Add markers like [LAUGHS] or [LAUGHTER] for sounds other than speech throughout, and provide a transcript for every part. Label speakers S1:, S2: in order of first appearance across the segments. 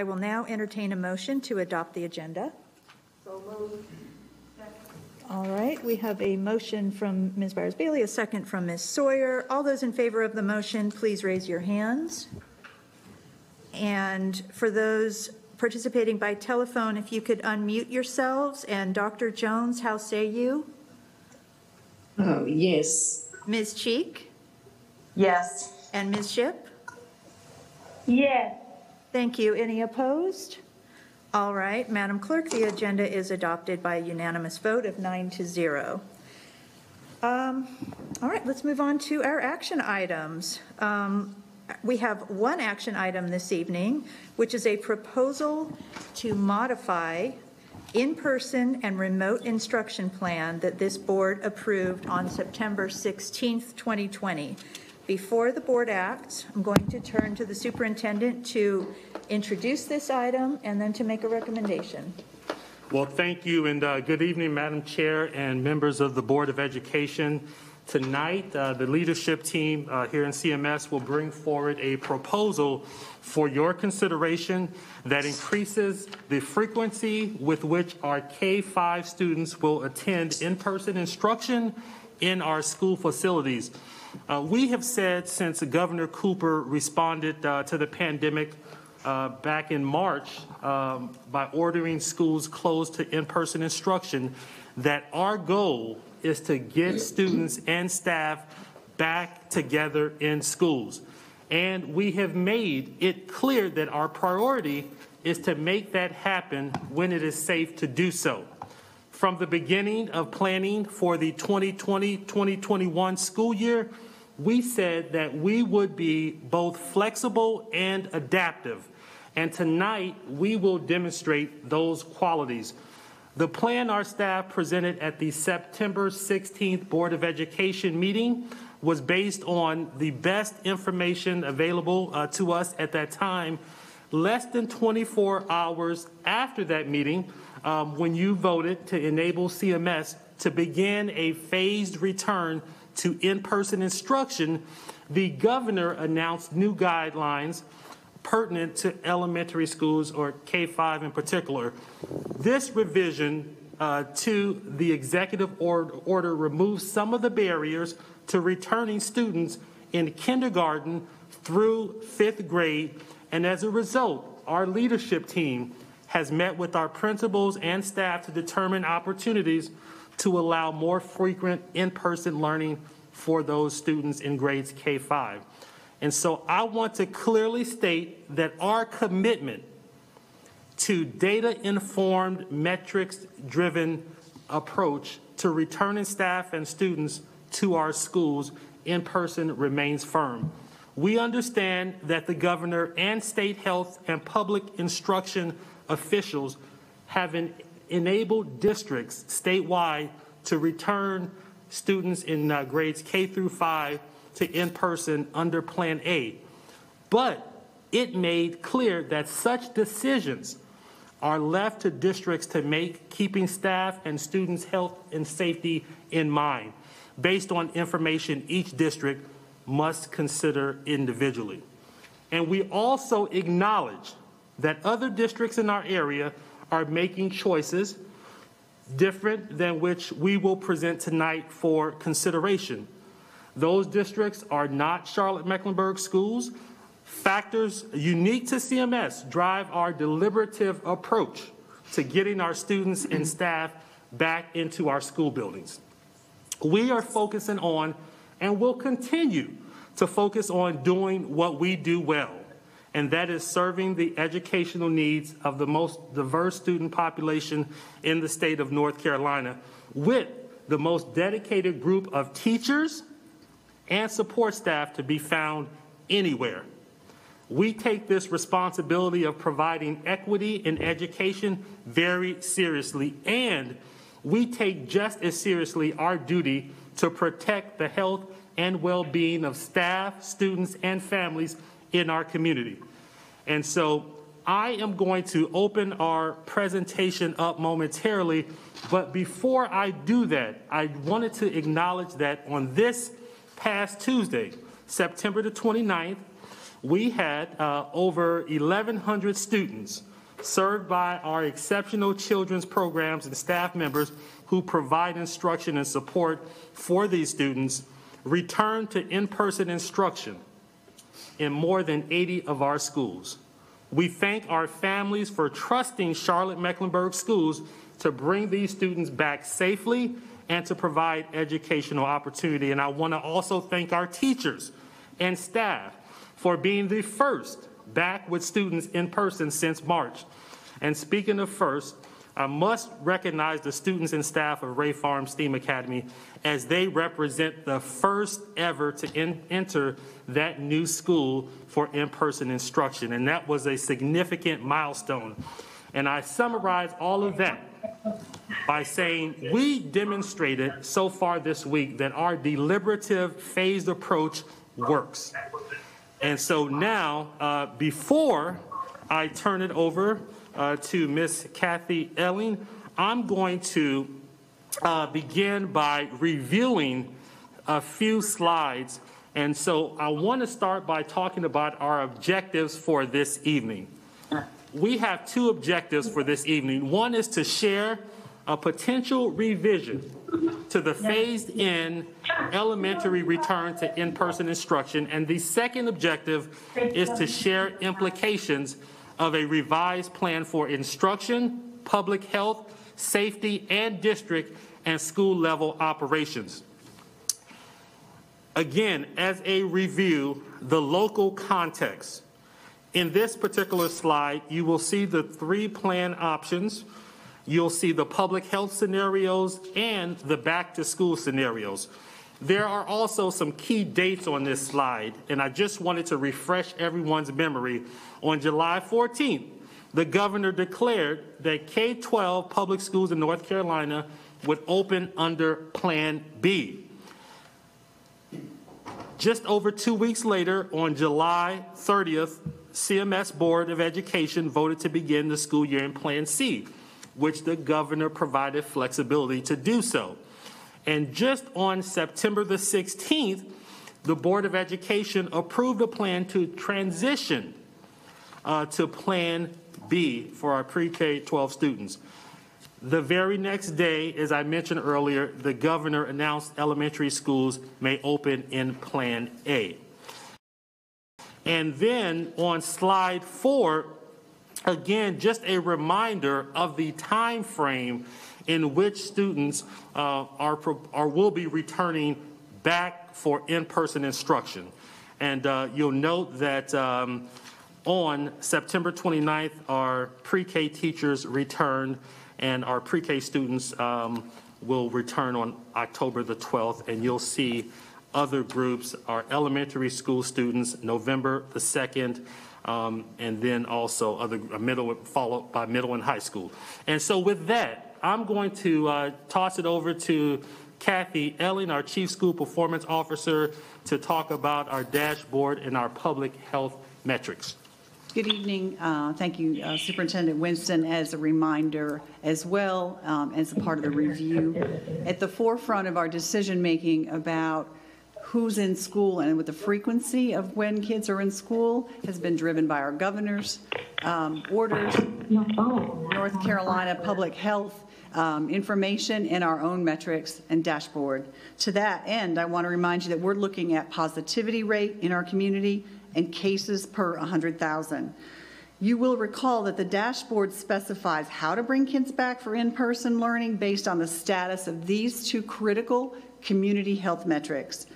S1: I will now entertain a motion to adopt the agenda. All right, we have a motion from Ms. Byers Bailey, a second from Ms. Sawyer. All those in favor of the motion, please raise your hands. And for those participating by telephone, if you could unmute yourselves. And Dr. Jones, how say you?
S2: Oh, yes.
S1: Ms. Cheek
S3: Yes.
S1: and Ms. Shipp?
S3: Yes.
S1: Thank you. Any opposed? All right, Madam Clerk, the agenda is adopted by a unanimous vote of nine to zero. Um, All right, let's move on to our action items. Um, We have one action item this evening, which is a proposal to modify in-person and remote instruction plan that this board approved on September 16th, 2020. Before the board acts, I'm going to turn to the superintendent to introduce this item and then to make a recommendation.
S4: Well, thank you, and uh, good evening, Madam Chair and members of the Board of Education. Tonight, uh, the leadership team uh, here in CMS will bring forward a proposal for your consideration that increases the frequency with which our K-5 students will attend in-person instruction in our school facilities. Uh, We have said since Governor Cooper responded uh, to the pandemic uh, back in March um, by ordering schools closed to in-person instruction, that our goal is to get students and staff back together in schools. And we have made it clear that our priority is to make that happen when it is safe to do so. From the beginning of planning for the 2020-2021 school year, we said that we would be both flexible and adaptive. And tonight, we will demonstrate those qualities. The plan our staff presented at the September 16th Board of Education meeting was based on the best information available uh, to us at that time. Less than 24 hours after that meeting, um, when you voted to enable CMS to begin a phased return to in-person instruction, the governor announced new guidelines pertinent to elementary schools or K-5 in particular. This revision uh, to the executive or- order removes some of the barriers to returning students in kindergarten through fifth grade, and as a result, our leadership team has met with our principals and staff to determine opportunities to allow more frequent in-person learning for those students in grades K-5. And so I want to clearly state that our commitment to data-informed, metrics-driven approach to returning staff and students to our schools in person remains firm. We understand that the governor and state health and public instruction officials have en- enabled districts statewide to return students in uh, grades K through 5 to in-person under Plan A. But it made clear that such decisions are left to districts to make, keeping staff and students' health and safety in mind, based on information each district must consider individually. And we also acknowledge that other districts in our area are making choices different than which we will present tonight for consideration. Those districts are not Charlotte Mecklenburg schools. Factors unique to CMS drive our deliberative approach to getting our students and staff back into our school buildings. We are focusing on and will continue to focus on doing what we do well, and that is serving the educational needs of the most diverse student population in the state of North Carolina with the most dedicated group of teachers and support staff to be found anywhere. We take this responsibility of providing equity in education very seriously, and we take just as seriously our duty to protect the health and well-being of staff, students, and families in our community. And so I am going to open our presentation up momentarily, but before I do that, I wanted to acknowledge that on this past Tuesday, September the 29th, we had uh, over 1,100 students served by our exceptional children's programs and staff members who provide instruction and support for these students return to in-person instruction in more than 80 of our schools. We thank our families for trusting Charlotte Mecklenburg schools to bring these students back safely and to provide educational opportunity. And I want to also thank our teachers and staff for being the first back with students in person since March. And speaking of first, I must recognize the students and staff of Rea Farm STEAM Academy as they represent the first ever to in- enter that new school for in-person instruction. And that was a significant milestone. And I summarize all of that by saying we demonstrated so far this week that our deliberative phased approach works. And so now, uh, before I turn it over uh, to Miss Kathy Elling, I'm going to uh, begin by reviewing a few slides. And so I want to start by talking about our objectives for this evening. We have two objectives for this evening. One is to share a potential revision to the phased-in elementary return to in-person instruction. And the second objective is to share implications of a revised plan for instruction, public health, safety, and district and school level operations. Again, as a review, the local context. In this particular slide, you will see the three plan options. You'll see the public health scenarios and the back to school scenarios. There are also some key dates on this slide, and I just wanted to refresh everyone's memory. On July 14th, the governor declared that K 12 public schools in North Carolina would open under Plan B. Just over two weeks later, on July 30th, CMS Board of Education voted to begin the school year in Plan C, which the governor provided flexibility to do so. And just on September the 16th, the Board of Education approved a plan to transition uh, to Plan B for our pre-K 12 students. The very next day, as I mentioned earlier, the governor announced elementary schools may open in Plan A. And then on slide four, again, just a reminder of the time frame in which students uh, are, are will be returning back for in-person instruction. And uh, you'll note that um, on September 29th, our pre-K teachers returned, and our pre-K students um, will return on October the 12th, and you'll see other groups, our elementary school students, November the 2nd, um, and then also other middle, followed by middle and high school. And so with that, I'm going to uh, toss it over to Kathy Elling, our Chief School Performance Officer, to talk about our dashboard and our public health metrics.
S5: Good evening. Uh, Thank you, uh, Superintendent Winston, as a reminder as well, um, as a part of the review. At the forefront of our decision-making about who's in school and with the frequency of when kids are in school has been driven by our governor's um, orders, North Carolina Public Health um, information, and our own metrics and dashboard. To that end, I want to remind you that we're looking at positivity rate in our community and cases per 100,000. You will recall that the dashboard specifies how to bring kids back for in-person learning based on the status of these two critical community health metrics.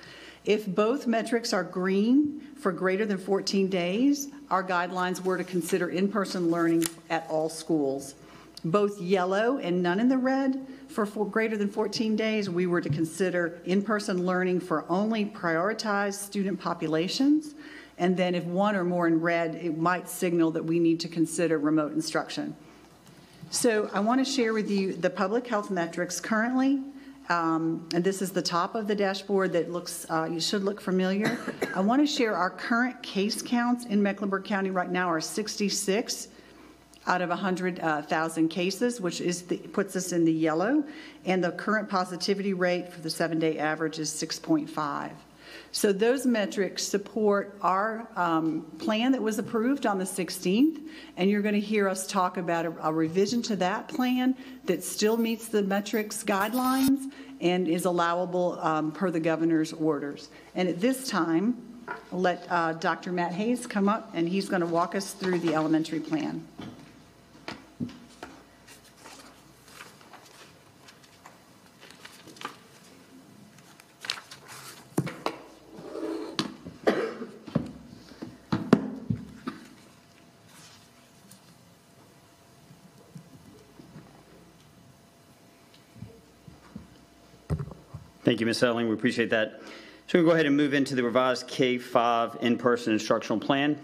S5: If both metrics are green for greater than 14 days, our guidelines were to consider in-person learning at all schools. Both yellow and none in the red for, for greater than 14 days, we were to consider in-person learning for only prioritized student populations and then if one or more in red, it might signal that we need to consider remote instruction. So I want to share with you the public health metrics currently. Um, And this is the top of the dashboard that looks, uh, you should look familiar. I want to share our current case counts in Mecklenburg County right now are 66 out of 100,000 cases, which is, the- puts us in the yellow. And the current positivity rate for the seven-day average is 6.5. So those metrics support our um, plan that was approved on the 16th, and you're going to hear us talk about a a revision to that plan that still meets the metrics guidelines and is allowable um, per the governor's orders. And at this time, let uh, Dr. Matt Hayes come up, and he's going to walk us through the elementary plan.
S6: Thank you, Ms. Elling. We appreciate that. So we'll go ahead and move into the revised K-5 in-person instructional plan.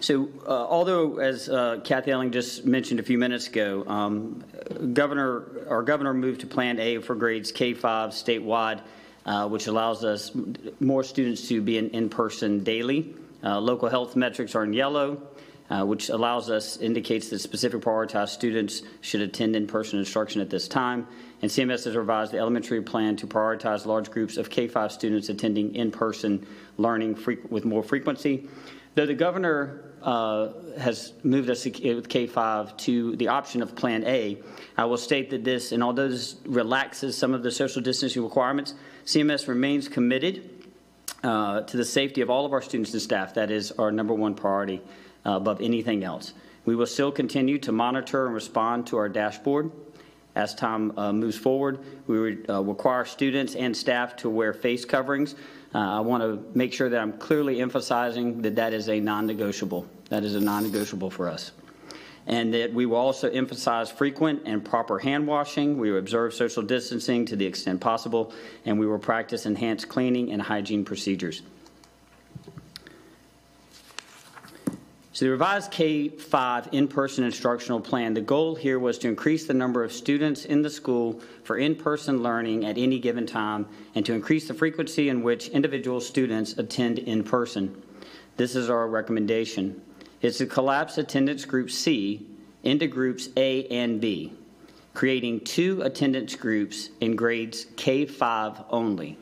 S6: So uh, although, as uh, Kathy Elling just mentioned a few minutes ago, um, Governor, our governor moved to Plan A for grades K-5 statewide, uh, which allows us more students to be in, in-person daily. Uh, Local health metrics are in yellow, uh, which allows us, indicates that specific prioritized students should attend in-person instruction at this time. And CMS has revised the elementary plan to prioritize large groups of K-5 students attending in-person learning with more frequency. Though the governor uh, has moved us with K-5 to the option of Plan A, I will state that this, and although this relaxes some of the social distancing requirements, CMS remains committed uh, to the safety of all of our students and staff. That is our number one priority uh, above anything else. We will still continue to monitor and respond to our dashboard. As time uh, moves forward, we uh, require students and staff to wear face coverings. Uh, I want to make sure that I'm clearly emphasizing that that is a non-negotiable. That is a non-negotiable for us. And that we will also emphasize frequent and proper hand washing. We will observe social distancing to the extent possible, and we will practice enhanced cleaning and hygiene procedures. So the revised K-5 in-person instructional plan, the goal here was to increase the number of students in the school for in-person learning at any given time and to increase the frequency in which individual students attend in person. This is our recommendation. It's to collapse attendance group C into groups A and B, creating two attendance groups in grades K-5 only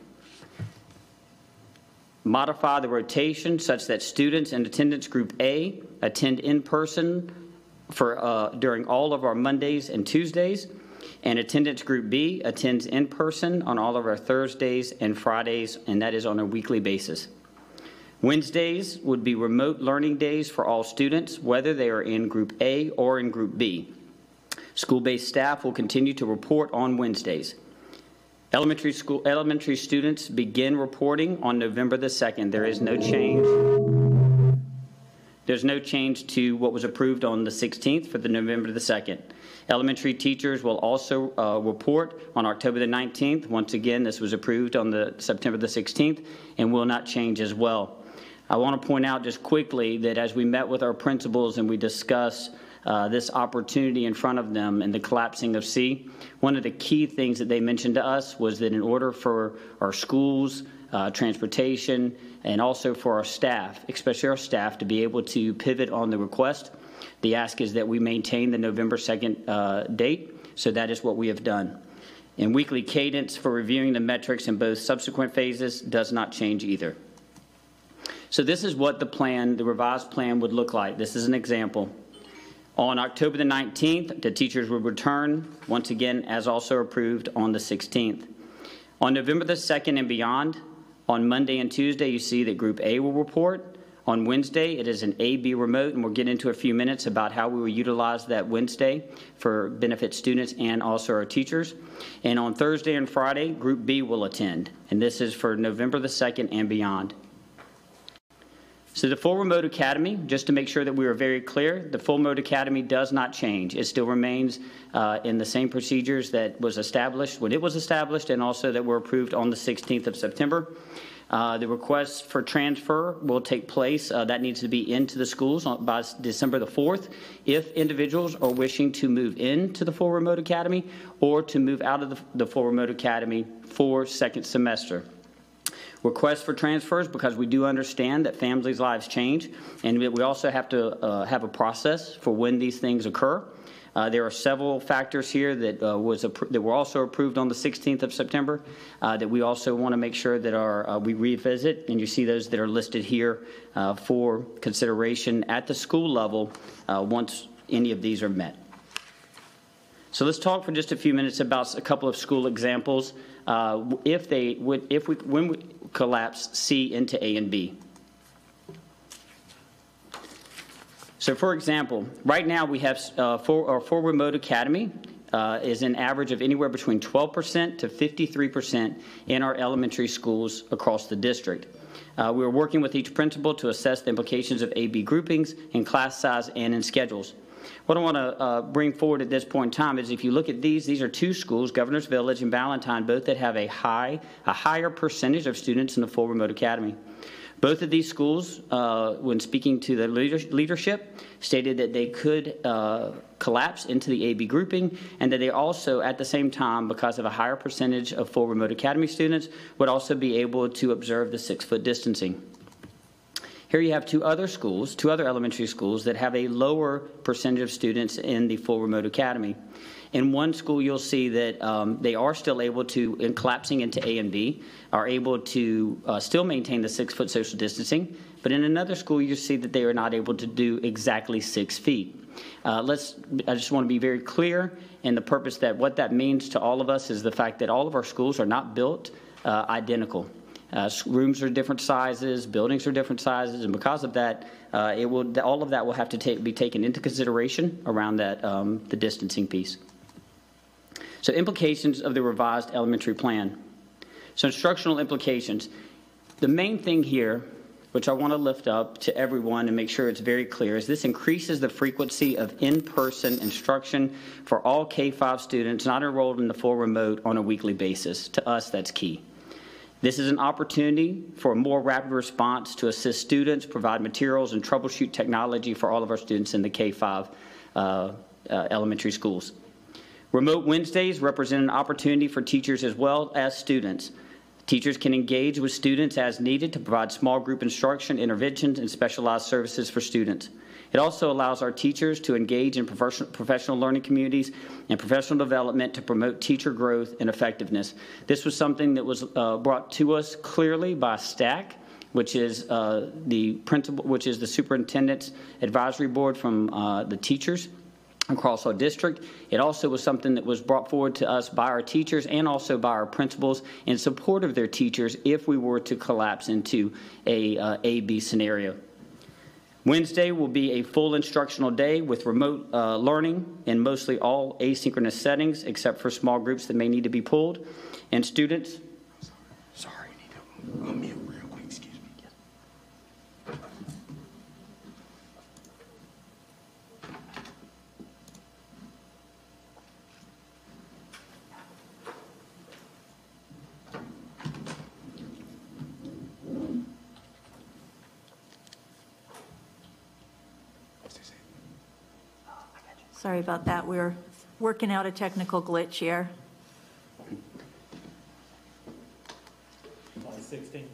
S6: modify the rotation such that students in attendance group A attend in person for uh, during all of our Mondays and Tuesdays, and attendance group B attends in person on all of our Thursdays and Fridays, and that is on a weekly basis. Wednesdays would be remote learning days for all students, whether they are in group A or in group B. School based staff will continue to report on Wednesdays. Elementary school, elementary students begin reporting on November the 2nd. There is no change. There's no change to what was approved on the 16th for the November the 2nd. Elementary teachers will also uh, report on October the 19th. Once again, this was approved on the September the 16th and will not change as well. I want to point out just quickly that as we met with our principals and we discussed uh, this opportunity in front of them and the collapsing of C. One of the key things that they mentioned to us was that in order for our schools, uh, transportation, and also for our staff, especially our staff, to be able to pivot on the request, the ask is that we maintain the November 2nd uh, date. So that is what we have done. And weekly cadence for reviewing the metrics in both subsequent phases does not change either. So this is what the plan, the revised plan would look like. This is an example. On October the 19th, the teachers would return, once again, as also approved on the 16th. On November the 2nd and beyond, on Monday and Tuesday, you see that Group A will report. On Wednesday, it is an AB remote, and we'll get into a few minutes about how we will utilize that Wednesday for benefit students and also our teachers. And on Thursday and Friday, Group B will attend, and this is for November the 2nd and beyond. So the full remote academy, just to make sure that we are very clear, the full remote academy does not change. It still remains uh, in the same procedures that was established when it was established and also that were approved on the 16th of September. Uh, The request for transfer will take place, uh, that needs to be into the schools on- by December the 4th. If individuals are wishing to move into the full remote academy or to move out of the- the full remote academy for second semester. Request for transfers, because we do understand that families' lives change, and we also have to uh, have a process for when these things occur. Uh, There are several factors here that uh, was, that were also approved on the 16th of September, uh, that we also want to make sure that are, uh, we revisit, and you see those that are listed here uh, for consideration at the school level, uh, once any of these are met. So let's talk for just a few minutes about a couple of school examples. If they, would, if we, when we collapse C into A and B. So for example, right now we have, uh, for, our full remote academy uh, is an average of anywhere between 12% to 53% in our elementary schools across the district. Uh, We are working with each principal to assess the implications of AB groupings in class size and in schedules. What I want to uh, bring forward at this point in time is if you look at these, these are two schools, Governor's Village and Ballantyne, both that have a high, a higher percentage of students in the full remote academy. Both of these schools, uh, when speaking to the leadership, stated that they could uh, collapse into the AB grouping, and that they also, at the same time, because of a higher percentage of full remote academy students, would also be able to observe the six-foot distancing. Here you have two other schools, two other elementary schools that have a lower percentage of students in the full remote academy. In one school, you'll see that um, they are still able to, in collapsing into A and B, are able to uh, still maintain the six-foot social distancing. But in another school, you see that they are not able to do exactly six feet. Uh, Let's, I just want to be very clear in the purpose that what that means to all of us is the fact that all of our schools are not built uh, identical. Uh, Rooms are different sizes, buildings are different sizes, and because of that, uh, it will, all of that will have to take, be taken into consideration around that, um, the distancing piece. So implications of the revised elementary plan. So instructional implications. The main thing here, which I want to lift up to everyone and make sure it's very clear, is this increases the frequency of in-person instruction for all K-5 students not enrolled in the full remote on a weekly basis. To us, that's key. This is an opportunity for a more rapid response to assist students, provide materials, and troubleshoot technology for all of our students in the K-5 uh, uh, elementary schools. Remote Wednesdays represent an opportunity for teachers as well as students. Teachers can engage with students as needed to provide small group instruction, interventions, and specialized services for students. It also allows our teachers to engage in professional, learning communities and professional development to promote teacher growth and effectiveness. This was something that was uh, brought to us clearly by STAC, which is uh, the principal, which is the superintendent's advisory board from uh, the teachers across our district. It also was something that was brought forward to us by our teachers and also by our principals in support of their teachers if we were to collapse into a uh, A-B scenario. Wednesday will be a full instructional day with remote uh, learning in mostly all asynchronous settings, except for small groups that may need to be pulled. And students,
S4: Sorry, I need to unmute
S1: Sorry about that. We're working out a technical glitch here.
S4: On 16?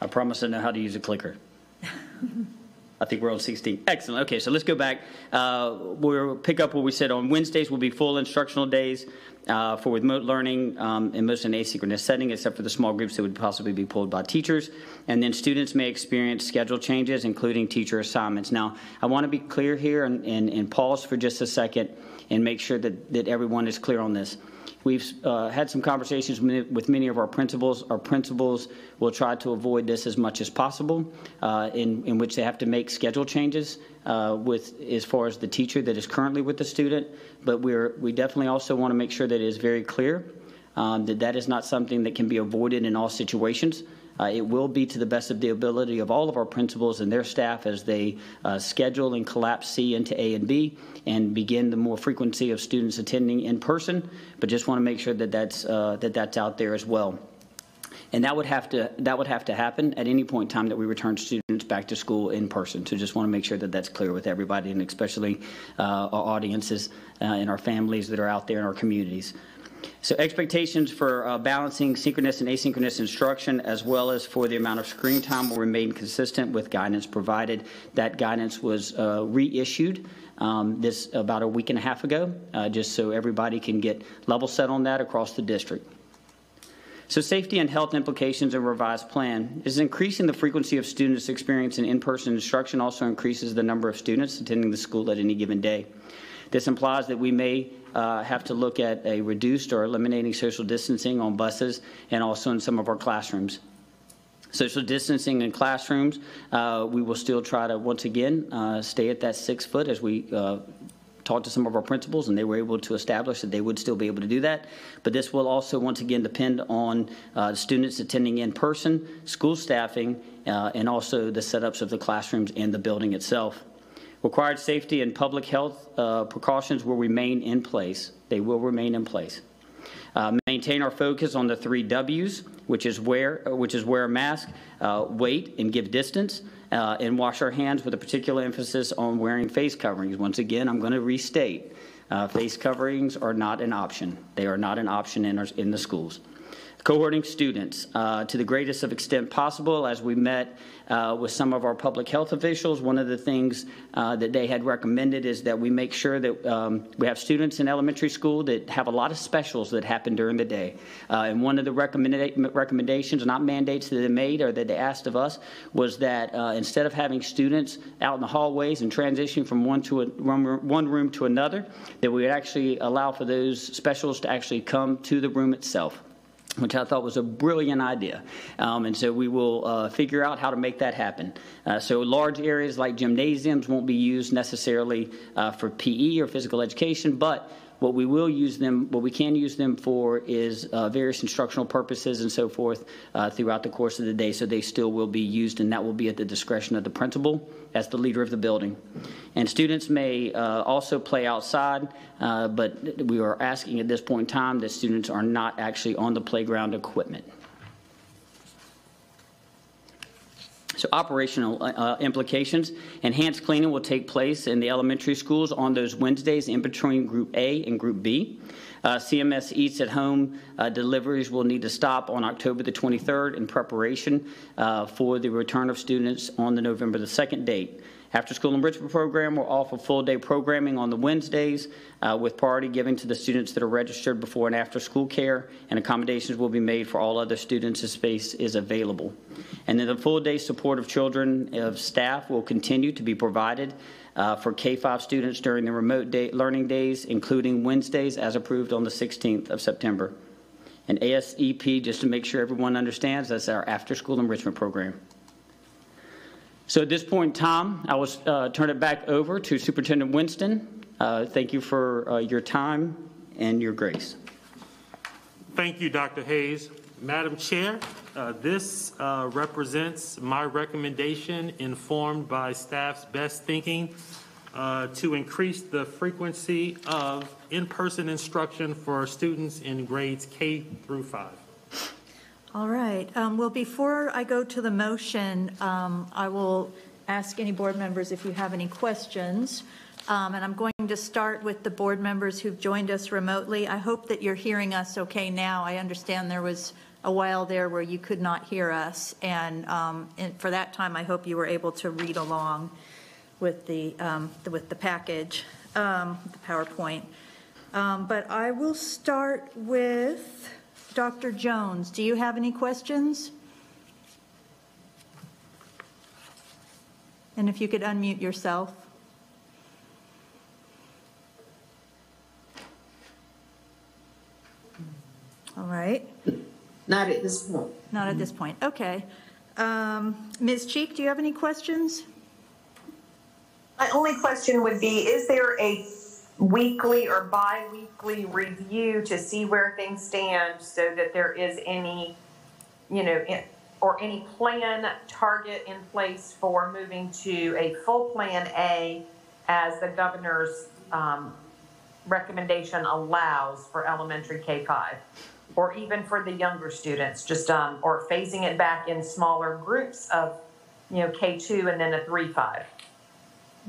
S6: I promise I know how to use a clicker. [LAUGHS] I think we're on 16. Excellent. Okay, so let's go back. Uh, We'll pick up what we said on Wednesdays will be full instructional days uh, for remote learning um, in most an asynchronous setting, except for the small groups that would possibly be pulled by teachers. And then students may experience schedule changes, including teacher assignments. Now, I want to be clear here and, and, and pause for just a second and make sure that, that everyone is clear on this. We've uh, had some conversations with many of our principals. Our principals will try to avoid this as much as possible, uh, in, in which they have to make schedule changes uh, with, as far as the teacher that is currently with the student. But we're, we definitely also want to make sure that it is very clear um, that that is not something that can be avoided in all situations. Uh, It will be to the best of the ability of all of our principals and their staff as they uh, schedule and collapse C into A and B and begin the more frequency of students attending in person, but just want to make sure that that's, uh, that that's out there as well. And that would have to, that would have to happen at any point in time that we return students back to school in person. So just want to make sure that that's clear with everybody, and especially uh, our audiences uh, and our families that are out there in our communities. So expectations for uh, balancing synchronous and asynchronous instruction, as well as for the amount of screen time, will remain consistent with guidance provided. That guidance was uh, reissued um, this about a week and a half ago, uh, just so everybody can get level set on that across the district. So safety and health implications of revised plan is increasing the frequency of students experiencing in-person instruction also increases the number of students attending the school at any given day. This implies that we may uh, have to look at a reduced or eliminating social distancing on buses and also in some of our classrooms. Social distancing in classrooms, uh, we will still try to, once again, uh, stay at that six foot as we uh, talked to some of our principals, and they were able to establish that they would still be able to do that. But this will also, once again, depend on uh, students attending in person, school staffing, uh, and also the setups of the classrooms and the building itself. Required safety and public health uh, precautions will remain in place. They will remain in place. Uh, maintain our focus on the three W's, which is wear, which is wear a mask, uh, wait and give distance, uh, and wash our hands with a particular emphasis on wearing face coverings. Once again, I'm going to restate, uh, face coverings are not an option. They are not an option in, our, in the schools. Cohorting students uh, to the greatest of extent possible. As we met uh, with some of our public health officials, one of the things uh, that they had recommended is that we make sure that um, we have students in elementary school that have a lot of specials that happen during the day. Uh, and one of the recommenda- recommendations, not mandates that they made or that they asked of us, was that uh, instead of having students out in the hallways and transitioning from one to a, one room to another, that we would actually allow for those specials to actually come to the room itself which I thought was a brilliant idea. Um, and so we will uh, figure out how to make that happen. Uh, so large areas like gymnasiums won't be used necessarily uh, for PE or physical education, but what we will use them, what we can use them for is uh, various instructional purposes and so forth uh, throughout the course of the day. So they still will be used, and that will be at the discretion of the principal as the leader of the building. And students may uh, also play outside, uh, but we are asking at this point in time that students are not actually on the playground equipment. Operational uh, uh, implications, enhanced cleaning will take place in the elementary schools on those Wednesdays in between Group A and Group B. Uh, CMS Eats at Home uh, deliveries will need to stop on October the 23rd in preparation uh, for the return of students on the November the 2nd date. After School Enrichment Program we'll offer full day programming on the Wednesdays uh, with priority given to the students that are registered before and after school care, and accommodations will be made for all other students as space is available. And then the full day support of children of staff will continue to be provided uh, for K-5 students during the remote day, learning days, including Wednesdays as approved on the 16th of September. And ASEP, just to make sure everyone understands, that's our after-school enrichment program. So at this point in time, I will uh, turn it back over to Superintendent Winston. Uh, thank you for uh, your time and your grace.
S4: Thank you, Dr. Hayes. Madam Chair, uh, this uh, represents my recommendation informed by staff's best thinking uh, to increase the frequency of in-person instruction for students in grades K through 5.
S1: All right. Um, Well, before I go to the motion, um, I will ask any board members if you have any questions. Um, And I'm going to start with the board members who've joined us remotely. I hope that you're hearing us okay now. I understand there was a while there where you could not hear us. And um, and for that time, I hope you were able to read along with the, um, with the package, um, the PowerPoint. Um, But I will start with Dr. Jones. Do you have any questions? And if you could unmute yourself. All right,
S2: Not at this point.
S1: not at this point. Okay. Um, Ms. Cheek, do you have any questions?
S3: My only question would be, is there a
S7: weekly or bi-weekly review to see where things stand so that there is any, you know, in- or any plan target in place for moving to a full Plan A as the governor's um, recommendation allows for elementary K-5, or even for the younger students, just, um, or phasing it back in smaller groups of, you know, K2 and then a 3-5.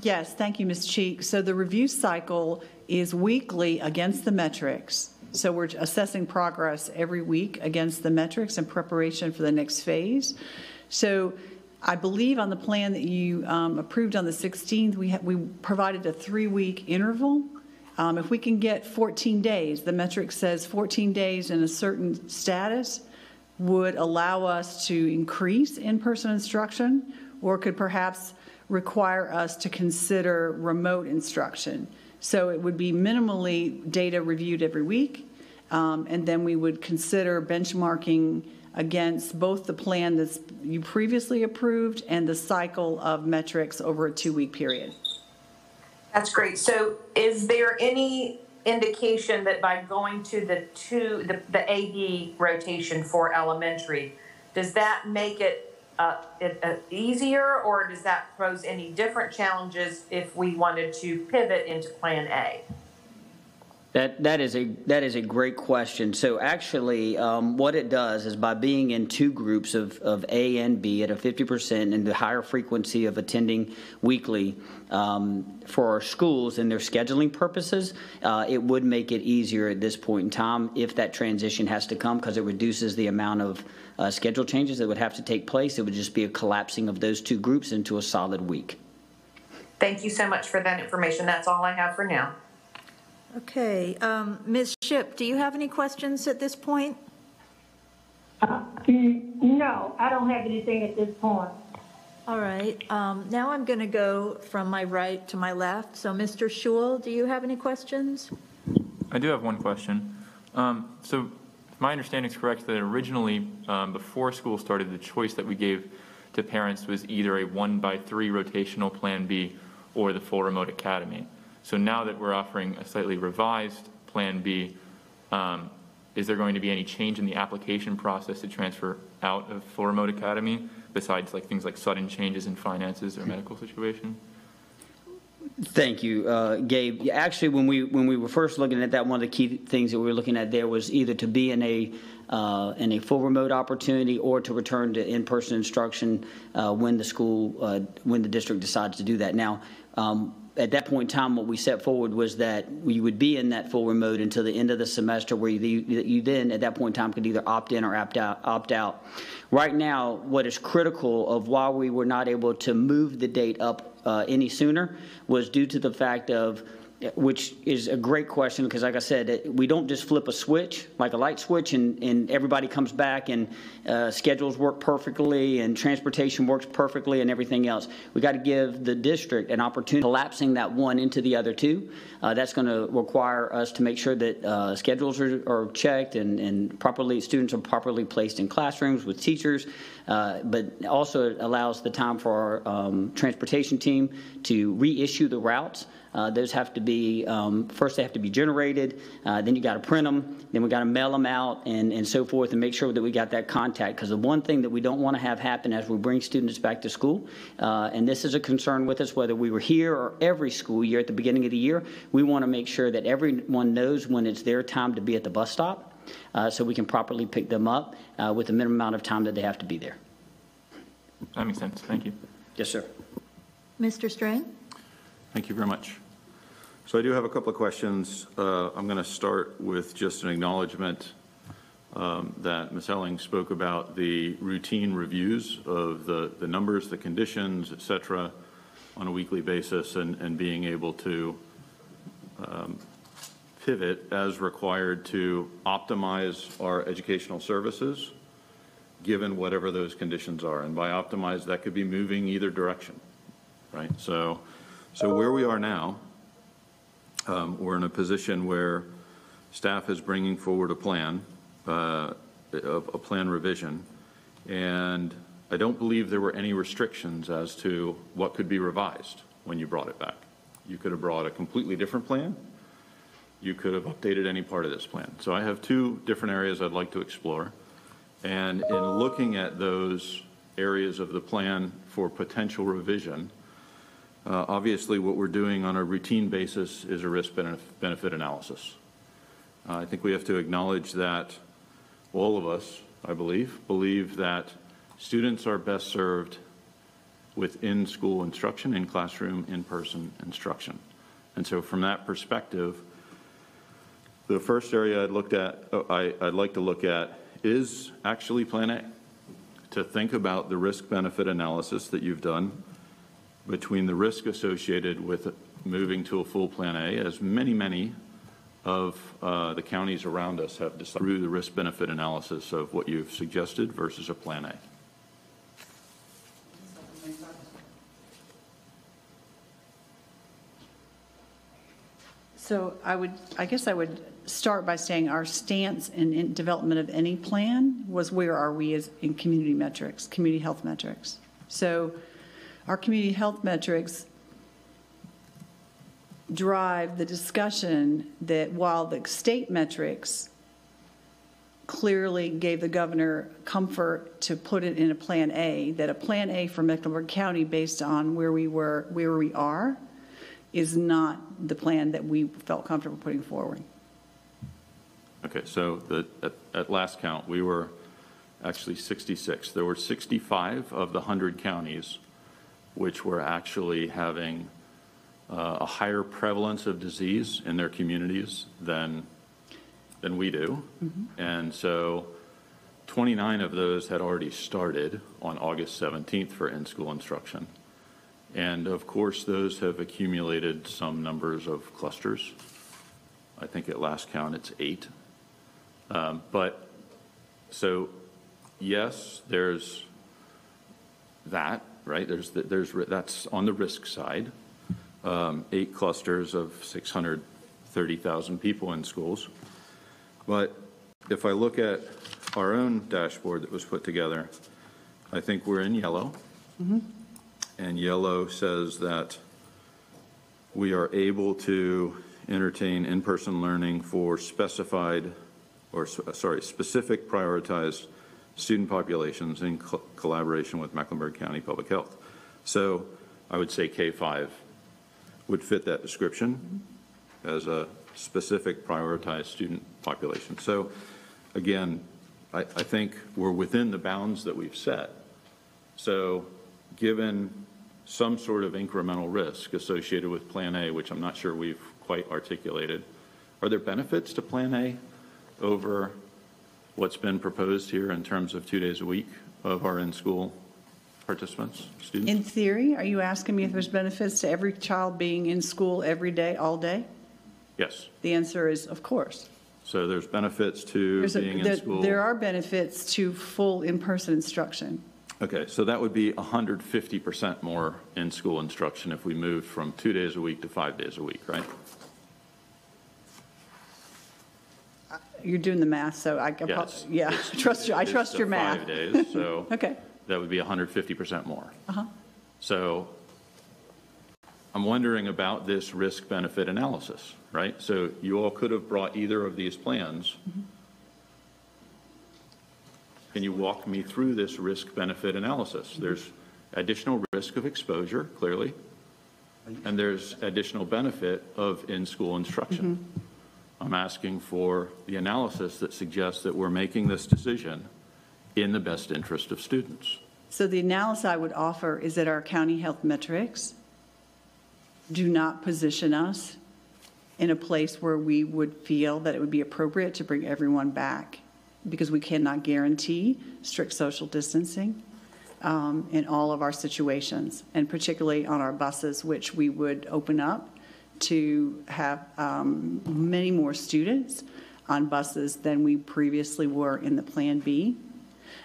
S5: Yes, thank you, Ms. Cheek. So the review cycle is weekly against the metrics. So we're assessing progress every week against the metrics in preparation for the next phase. So I believe on the plan that you um, approved on the 16th, we we provided a three-week interval. Um, If we can get 14 days, the metric says 14 days in a certain status would allow us to increase in-person instruction or could perhaps require us to consider remote instruction. So it would be minimally data reviewed every week, um, and then we would consider benchmarking against both the plan that's you previously approved and the cycle of metrics over a two-week period.
S7: That's great. So is there any indication that by going to the two, the, the AB rotation for elementary, does that make it, uh, it, uh, easier or does that pose any different challenges if we wanted to pivot into Plan A?
S6: That, that is a, that is a great question. So actually, um, what it does is by being in two groups of, of A and B at a 50% and the higher frequency of attending weekly um, for our schools and their scheduling purposes, uh, it would make it easier at this point in time if that transition has to come because it reduces the amount of uh, schedule changes that would have to take place. It would just be a collapsing of those two groups into a solid week.
S7: Thank you so much for that information. That's all I have for now.
S1: Okay, um, Ms. Shipp, do you have any questions at this point?
S3: No, I don't have anything at this point.
S1: All right, um, now I'm going to go from my right to my left. So, Mr. Shul, do you have any questions?
S8: I do have one question. Um, So if my understanding is correct, that originally, um, before school started, the choice that we gave to parents was either a one by three rotational Plan B or the full remote academy. So now that we're offering a slightly revised Plan B, um, is there going to be any change in the application process to transfer out of full remote academy, besides like things like sudden changes in finances or medical situation?
S6: Thank you, uh, Gabe. Actually, when we, when we were first looking at that, one of the key things that we were looking at there was either to be in a, uh, in a full remote opportunity or to return to in-person instruction uh, when the school, uh, when the district decides to do that. Now, um, at that point in time, what we set forward was that we would be in that full remote until the end of the semester, where you, you then, at that point in time, could either opt in or opt out. Opt out. Right now, what is critical of why we were not able to move the date up Uh, any sooner was due to the fact of which is a great question because like i said we don't just flip a switch like a light switch and, and everybody comes back and uh, schedules work perfectly and transportation works perfectly and everything else. We got to give the district an opportunity collapsing that one into the other two. Uh, that's going to require us to make sure that uh, schedules are, are checked and, and properly students are properly placed in classrooms with teachers uh, but also allows the time for our um, transportation team to reissue the routes uh, those have to be, um, first they have to be generated, uh, then you got to print them, then we got to mail them out and, and so forth and make sure that we got that contact. Because the one thing that we don't want to have happen as we bring students back to school, uh, and this is a concern with us, whether we were here or every school year at the beginning of the year, we want to make sure that everyone knows when it's their time to be at the bus stop uh, so we can properly pick them up uh, with the minimum amount of time that they have to be there.
S8: That makes sense. Thank you.
S6: Yes, sir.
S1: Mr. Strain?
S9: Thank you very much. So I do have a couple of questions. Uh, I'm going to start with just an acknowledgement um, that Ms. Elling spoke about the routine reviews of the, the numbers, the conditions, et cetera, on a weekly basis and, and being able to um, pivot as required to optimize our educational services, given whatever those conditions are. And by optimize, that could be moving either direction, right? So, so where we are now, um, we're in a position where staff is bringing forward a plan, uh, a, a plan revision, and I don't believe there were any restrictions as to what could be revised when you brought it back. You could have brought a completely different plan, you could have updated any part of this plan. So I have two different areas I'd like to explore. And in looking at those areas of the plan for potential revision, uh, obviously what we're doing on a routine basis is a risk benefit analysis. Uh, I think we have to acknowledge that all of us, I believe, believe that students are best served with in-school instruction, in-classroom, in-person instruction. And so from that perspective, the first area I'd looked at, uh, I, I'd like to look at is actually Plan A. To think about the risk-benefit analysis that you've done between the risk associated with moving to a full Plan A, as many, many of uh, the counties around us have decided through the risk-benefit analysis of what you've suggested versus a Plan A.
S5: So I would, I guess I would start by saying our stance in, in development of any plan was where are we as in community metrics, community health metrics. So our community health metrics drive the discussion that while the state metrics clearly gave the governor comfort to put it in a Plan A, that a Plan A for Mecklenburg County based on where we were, where we are, is not the plan that we felt comfortable putting forward.
S9: Okay, so the, at, at last count, we were actually 66. There were 65 of the 100 counties which were actually having uh, a higher prevalence of disease in their communities than, than we do. And so 29 of those had already started on August 17th for in-school instruction. And of course, those have accumulated some numbers of clusters. I think at last count, it's eight. Um, But, so, yes, there's that, right? There's, there's, that's on the risk side. Um, Eight clusters of 630,000 people in schools. But if I look at our own dashboard that was put together, I think we're in yellow. And yellow says that we are able to entertain in-person learning for specified, or, sorry, specific prioritized student populations in co- collaboration with Mecklenburg County Public Health. So I would say K-5 would fit that description as a specific prioritized student population. So again, I, I think we're within the bounds that we've set. So given some sort of incremental risk associated with Plan A, which I'm not sure we've quite articulated, are there benefits to Plan A over what's been proposed here in terms of two days a week of our in-school participants, students?
S5: In theory, are you asking me if there's benefits to every child being in school every day, all day?
S9: Yes.
S5: The answer is, of course.
S9: So there's benefits to
S5: There's a-
S9: being in
S5: there-
S9: school?
S5: There are benefits to full in-person instruction.
S9: Okay, so that would be 150% more in-school instruction if we moved from two days a week to five days a week, right?
S5: You're doing the math, so I, could
S9: Yes.
S5: prob- yeah, I [LAUGHS] trust you, I
S9: It's
S5: trust
S9: the
S5: your math.
S9: Five days, so. [LAUGHS]
S5: Okay.
S9: That would be 150% more.
S5: Uh-huh.
S9: So I'm wondering about this risk-benefit analysis, right? So you all could have brought either of these plans.
S5: Mm-hmm.
S9: Can you walk me through this risk-benefit analysis? There's additional risk of exposure, clearly, and there's additional benefit of in-school instruction. I'm asking for the analysis that suggests that we're making this decision in the best interest of students.
S5: So the analysis I would offer is that our county health metrics do not position us in a place where we would feel that it would be appropriate to bring everyone back because we cannot guarantee strict social distancing um, in all of our situations, and particularly on our buses, which we would open up to have um, many more students on buses than we previously were in the Plan B.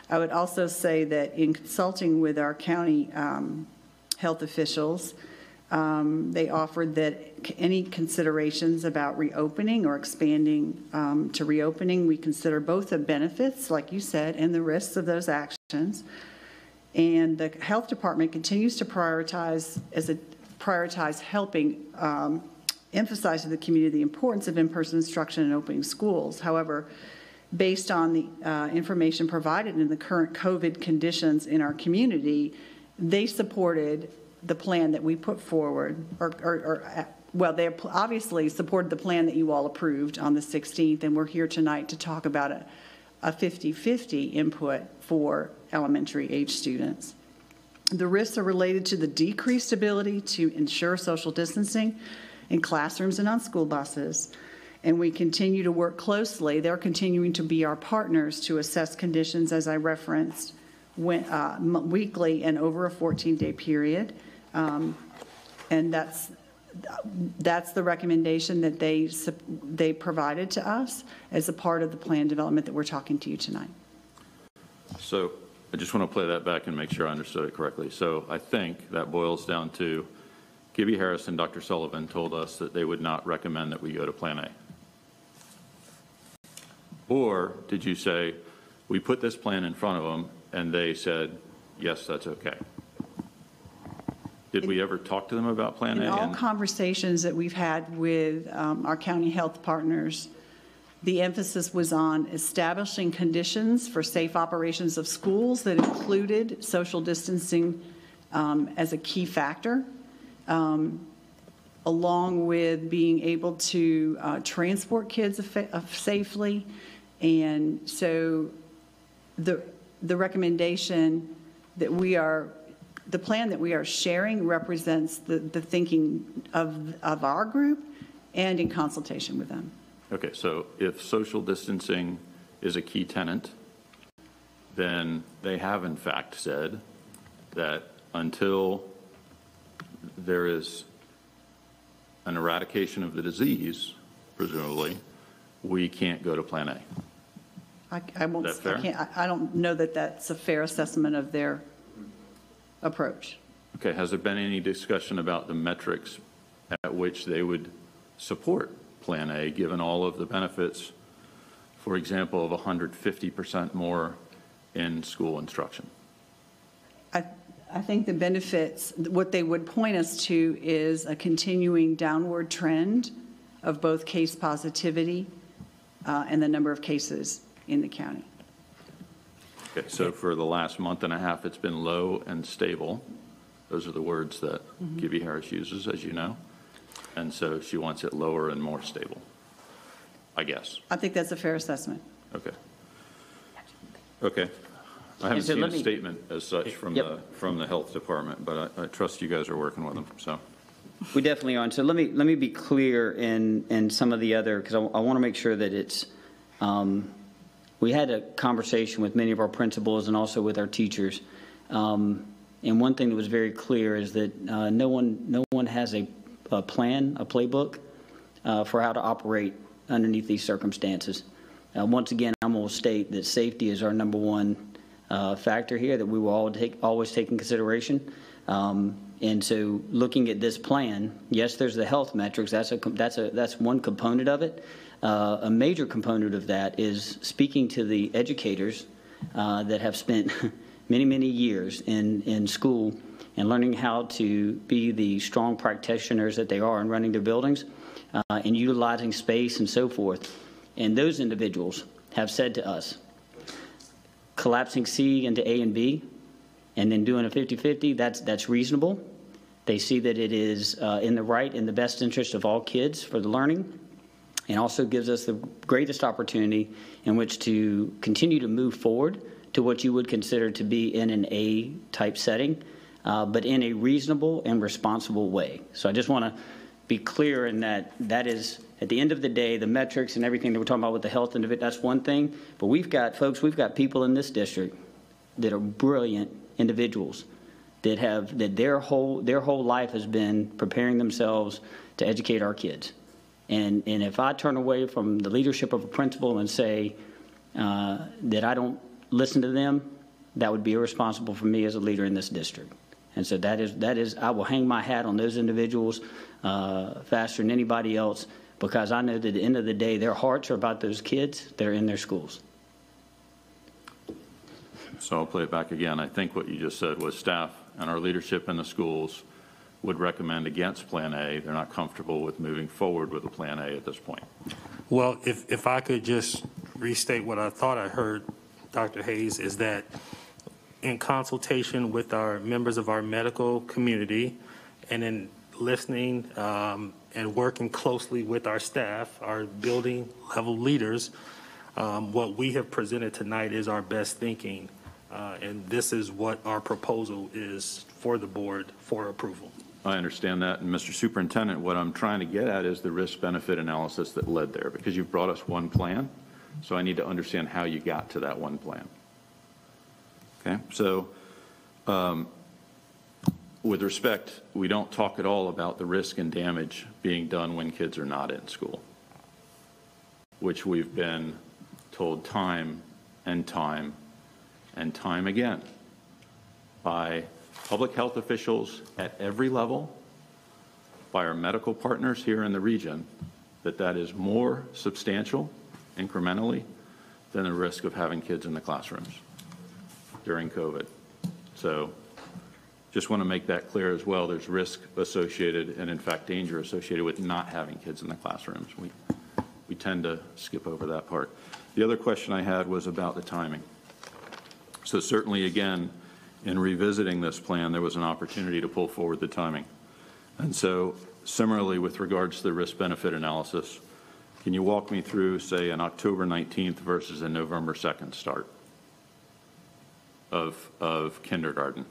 S5: I would also say that in consulting with our county um, health officials, um, they offered that any considerations about reopening or expanding um, to reopening, we consider both the benefits, like you said, and the risks of those actions. And the health department continues to prioritize as a prioritize helping um, emphasize to the community the importance of in-person instruction and opening schools. However, based on the uh, information provided in the current COVID conditions in our community, they supported the plan that we put forward, or, or, or, uh, well, they obviously supported the plan that you all approved on the 16th, and we're here tonight to talk about a, a 50-50 input for elementary age students. The risks are related to the decreased ability to ensure social distancing in classrooms and on school buses. And we continue to work closely. They're continuing to be our partners to assess conditions, as I referenced, when, uh, weekly and over a 14-day period. Um, and that's, that's the recommendation that they, they provided to us as a part of the plan development that we're talking to you tonight.
S9: So I just want to play that back and make sure I understood it correctly. So I think that boils down to Gibbie Harris and Dr. Sullivan told us that they would not recommend that we go to Plan A. Or did you say, we put this plan in front of them and they said, yes, that's okay? Did we ever talk to them about Plan A?
S5: In all conversations that we've had with um, our county health partners, the emphasis was on establishing conditions for safe operations of schools that included social distancing um, as a key factor, um, along with being able to uh, transport kids uh, safely. And so the, the recommendation that we are, the plan that we are sharing represents the, the thinking of, of our group and in consultation with them.
S9: Okay, so if social distancing is a key tenant, then they have in fact said that until there is an eradication of the disease, presumably, we can't go to Plan A.
S5: I, I won't,
S9: That fair?
S5: I can't, I I don't know that that's a fair assessment of their approach.
S9: Okay, has there been any discussion about the metrics at which they would support Plan A, given all of the benefits, for example, of 150% more in school instruction?
S5: I, I think the benefits, what they would point us to is a continuing downward trend of both case positivity uh, and the number of cases in the county.
S9: Okay, so for the last month and a half, it's been low and stable. Those are the words that Gibbie Harris uses, as you know. And so she wants it lower and more stable, I guess.
S5: I think that's a fair assessment.
S9: Okay. Okay. I haven't
S6: so
S9: seen a
S6: me-
S9: statement as such from
S6: Yep.
S9: the, from the health department, but I, I trust you guys are working with them, so.
S6: We definitely are. And so let me, let me be clear in, in some of the other, because I, I want to make sure that it's, um, we had a conversation with many of our principals and also with our teachers. Um, and one thing that was very clear is that, uh, no one, no one has a, a plan, a playbook, uh, for how to operate underneath these circumstances. Uh, once again, I'm going to state that safety is our number one, uh, factor here that we will all take, always take in consideration. Um, and so looking at this plan, yes, there's the health metrics. That's a, that's a, that's one component of it. Uh, a major component of that is speaking to the educators, uh, that have spent [LAUGHS] many, many years in, in school and learning how to be the strong practitioners that they are in running their buildings, uh, and utilizing space and so forth. And those individuals have said to us, collapsing C into A and B, and then doing a 50-50, that's, that's reasonable. They see that it is uh, in the right, in the best interest of all kids for the learning, and also gives us the greatest opportunity in which to continue to move forward to what you would consider to be in an A-type setting, uh, but in a reasonable and responsible way. So I just want to be clear in that that is, at the end of the day, the metrics and everything that we're talking about with the health and that's one thing. But we've got, folks, we've got people in this district that are brilliant individuals that have, that their whole, their whole life has been preparing themselves to educate our kids. And, and if I turn away from the leadership of a principal and say uh, that I don't listen to them, that would be irresponsible for me as a leader in this district. And so that is, that is, I will hang my hat on those individuals uh, faster than anybody else because I know that at the end of the day, their hearts are about those kids that are in their schools.
S9: So I'll play it back again. I think what you just said was staff and our leadership in the schools would recommend against Plan A. They're not comfortable with moving forward with a Plan A at this point.
S4: Well, if, if I could just restate what I thought I heard, Dr. Hayes, is that in consultation with our members of our medical community and in listening um, and working closely with our staff, our building level leaders, um, what we have presented tonight is our best thinking. Uh, And this is what our proposal is for the board for approval.
S9: I understand that, and Mr. Superintendent, what I'm trying to get at is the risk-benefit analysis that led there, because you've brought us one plan, so I need to understand how you got to that one plan. Okay, so um, with respect, we don't talk at all about the risk and damage being done when kids are not in school, which we've been told time and time and time again by public health officials at every level, by our medical partners here in the region, that that is more substantial incrementally than the risk of having kids in the classrooms during COVID. So just want to make that clear as well. There's risk associated and in fact danger associated with not having kids in the classrooms. We, we tend to skip over that part. The other question I had was about the timing. So certainly, again, in revisiting this plan, there was an opportunity to pull forward the timing. And so similarly, with regards to the risk-benefit analysis, can you walk me through, say, an October 19th versus a November 2nd start of, of kindergarten?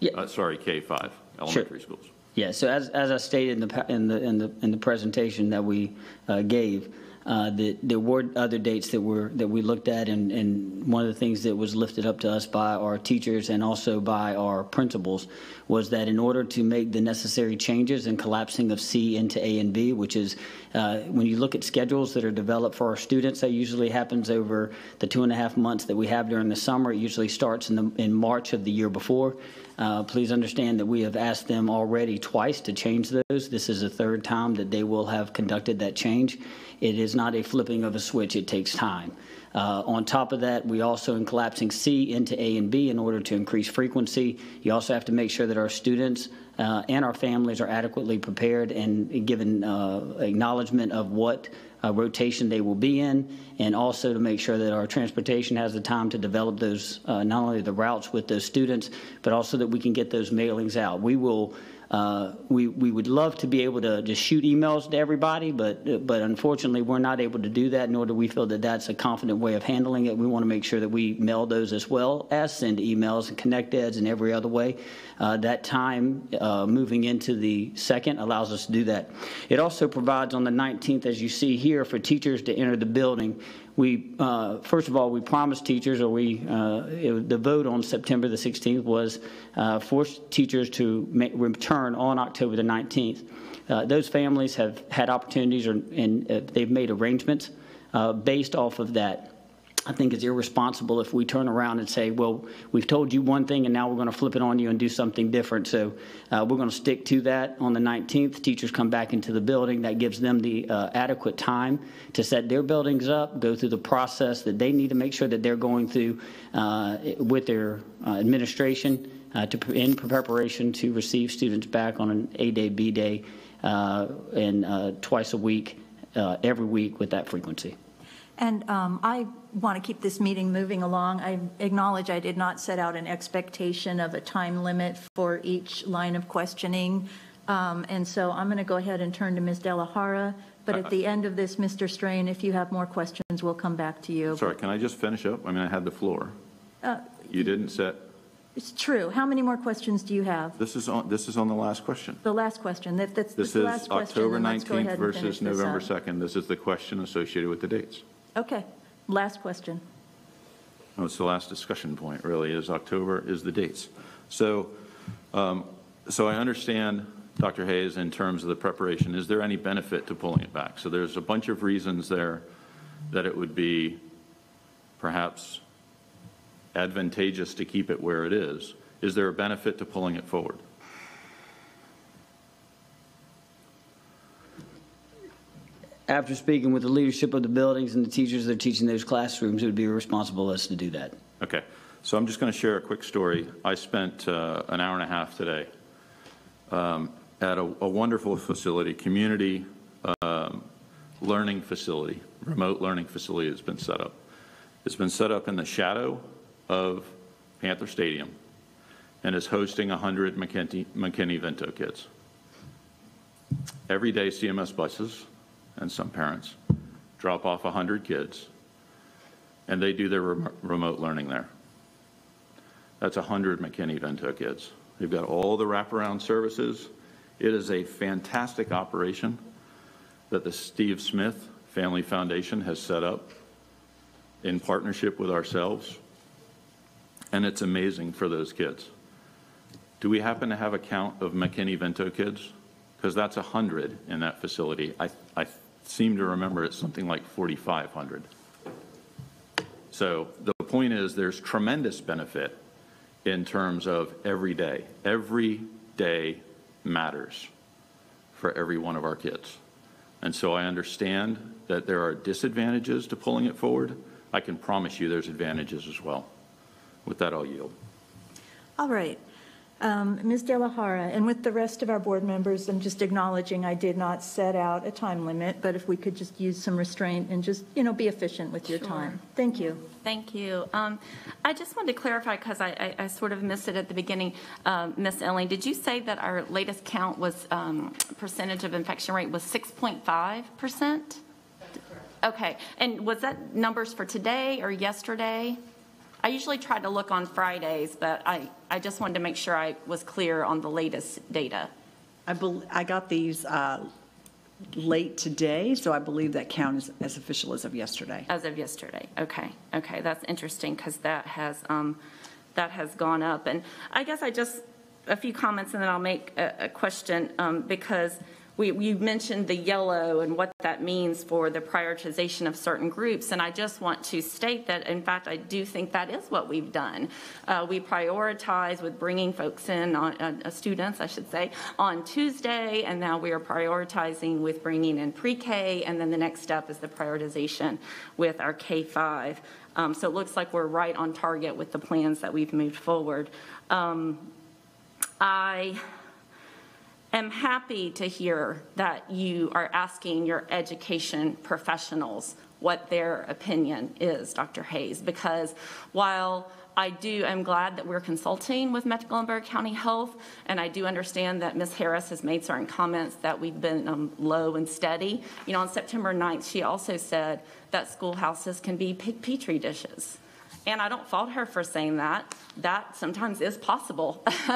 S6: Yeah.
S9: Uh, Sorry, K-5, elementary schools.
S6: Yeah, so as, as I stated in the, pa- in the, in the, in the presentation that we uh, gave, uh, that there were other dates that were, that we looked at, and, and one of the things that was lifted up to us by our teachers and also by our principals was that in order to make the necessary changes in collapsing of C into A and B, which is, uh, when you look at schedules that are developed for our students, that usually happens over the two and a half months that we have during the summer. It usually starts in the, in March of the year before. Uh, Please understand that we have asked them already twice to change those. This is the third time that they will have conducted that change. It is not a flipping of a switch, it takes time. Uh, On top of that, we also, in collapsing C into A and B in order to increase frequency, you also have to make sure that our students uh, and our families are adequately prepared and given uh, acknowledgement of what uh, rotation they will be in, and also to make sure that our transportation has the time to develop those, uh, not only the routes with those students, but also that we can get those mailings out. We will, uh, we, we would love to be able to just shoot emails to everybody, but, but unfortunately, we're not able to do that, nor do we feel that that's a confident way of handling it. We want to make sure that we mail those as well as send emails and connect eds in every other way. Uh, That time, uh, moving into the second, allows us to do that. It also provides on the 19th, as you see here, for teachers to enter the building. We, uh, first of all, we promised teachers, or we, uh, it- the vote on September the 16th was uh, for teachers to ma- return on October the 19th. Uh, Those families have had opportunities, or- and uh, they've made arrangements uh, based off of that. I think it's irresponsible if we turn around and say, well, we've told you one thing and now we're going to flip it on you and do something different. So uh, we're going to stick to that on the 19th. Teachers come back into the building. That gives them the uh, adequate time to set their buildings up, go through the process that they need to make sure that they're going through uh, with their uh, administration uh, to, in preparation to receive students back on an A-day, B-day, uh, and uh, twice a week, every week with that frequency.
S1: And um, I want to keep this meeting moving along. I acknowledge I did not set out an expectation of a time limit for each line of questioning. Um, And so I'm going to go ahead and turn to Ms. De La Jara. But at the end of this, Mr. Strain, if you have more questions, we'll come back to you.
S9: Sorry, can I just finish up? I mean, I had the floor.
S1: Uh,
S9: You didn't set,
S1: It's true. How many more questions do you have?
S9: this is on, this is on the last question.
S1: The last question, that- that's
S9: This
S1: the
S9: is
S1: last question.
S9: October
S1: then let's
S9: 19th
S1: ahead and finish
S9: versus November 2nd. This is the question associated with the dates.
S1: Okay, last question.
S9: Oh, it's the last discussion point, really, is October, is the dates. So, um, so I understand, Dr. Hayes, in terms of the preparation, is there any benefit to pulling it back? So there's a bunch of reasons there that it would be perhaps advantageous to keep it where it is. Is there a benefit to pulling it forward?
S6: After speaking with the leadership of the buildings and the teachers that are teaching those classrooms, it would be irresponsible of us to do that.
S9: Okay, so I'm just going to share a quick story. I spent uh, an hour and a half today um, at a a wonderful facility, community um, learning facility, remote learning facility that's been set up. It's been set up in the shadow of Panther Stadium and is hosting 100 McKinney McKinney-Vento kids. Every day CMS buses and some parents drop off 100 kids, and they do their rem- remote learning there. That's 100 McKinney-Vento kids. They've got all the wraparound services. It is a fantastic operation that the Steve Smith Family Foundation has set up in partnership with ourselves, and it's amazing for those kids. Do we happen to have a count of McKinney-Vento kids? Because that's 100 in that facility. I, I seem to remember it's something like 4,500. So the point is, there's tremendous benefit in terms of every day. Every day matters for every one of our kids. And so I understand that there are disadvantages to pulling it forward. I can promise you there's advantages as well. With that, I'll yield.
S1: All right. Um, Ms. De La Jara, and with the rest of our board members, I'm just acknowledging I did not set out a time limit, but if we could just use some restraint and just, you know, be efficient with your
S10: Sure.
S1: time. Thank you.
S10: Thank you. Um, I just wanted to clarify, because I, I, I sort of missed it at the beginning. Um, Ms. Elling, did you say that our latest count was, um, percentage of infection rate was 6.5%? Okay, and was that numbers for today or yesterday? I usually try to look on Fridays, but I, I just wanted to make sure I was clear on the latest data.
S5: I bel, I got these uh, late today, so I believe that count is as official as of yesterday.
S10: As of yesterday, okay, okay, that's interesting, because that has, um, that has gone up. And I guess I just, a few comments, and then I'll make a, a question, um, because we, you mentioned the yellow and what that means for the prioritization of certain groups, and I just want to state that, in fact, I do think that is what we've done. Uh, we prioritize with bringing folks in, on, uh, students, I should say, on Tuesday, and now we are prioritizing with bringing in pre-K, and then the next step is the prioritization with our K-5. Um, so it looks like we're right on target with the plans that we've moved forward. Um, I am happy to hear that you are asking your education professionals what their opinion is, Dr. Hayes, because while I do, am glad that we're consulting with Mecklenburg County Health, and I do understand that Ms. Harris has made certain comments that we've been um, low and steady. You know, on September 9th, she also said that schoolhouses can be petri dishes. And I don't fault her for saying that. That sometimes is possible. [LAUGHS]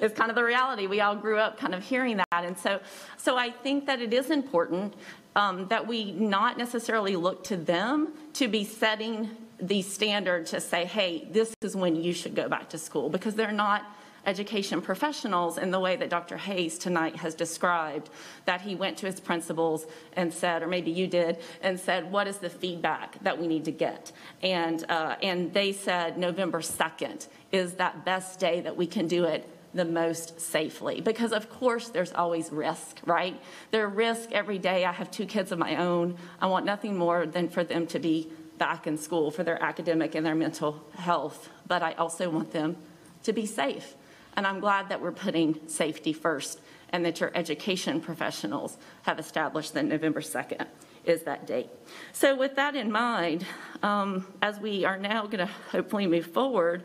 S10: it's kind of the reality. We all grew up kind of hearing that. And so, so I think that it is important um, that we not necessarily look to them to be setting the standard to say, hey, this is when you should go back to school, because they're not education professionals in the way that Dr. Hayes tonight has described, that he went to his principals and said, or maybe you did, and said, what is the feedback that we need to get? And, uh, and they said November 2nd is that best day that we can do it the most safely. Because of course there's always risk, right? There are risk every day. I have two kids of my own. I want nothing more than for them to be back in school for their academic and their mental health. But I also want them to be safe. And I'm glad that we're putting safety first and that your education professionals have established that November 2nd is that date. So with that in mind, um, as we are now going to hopefully move forward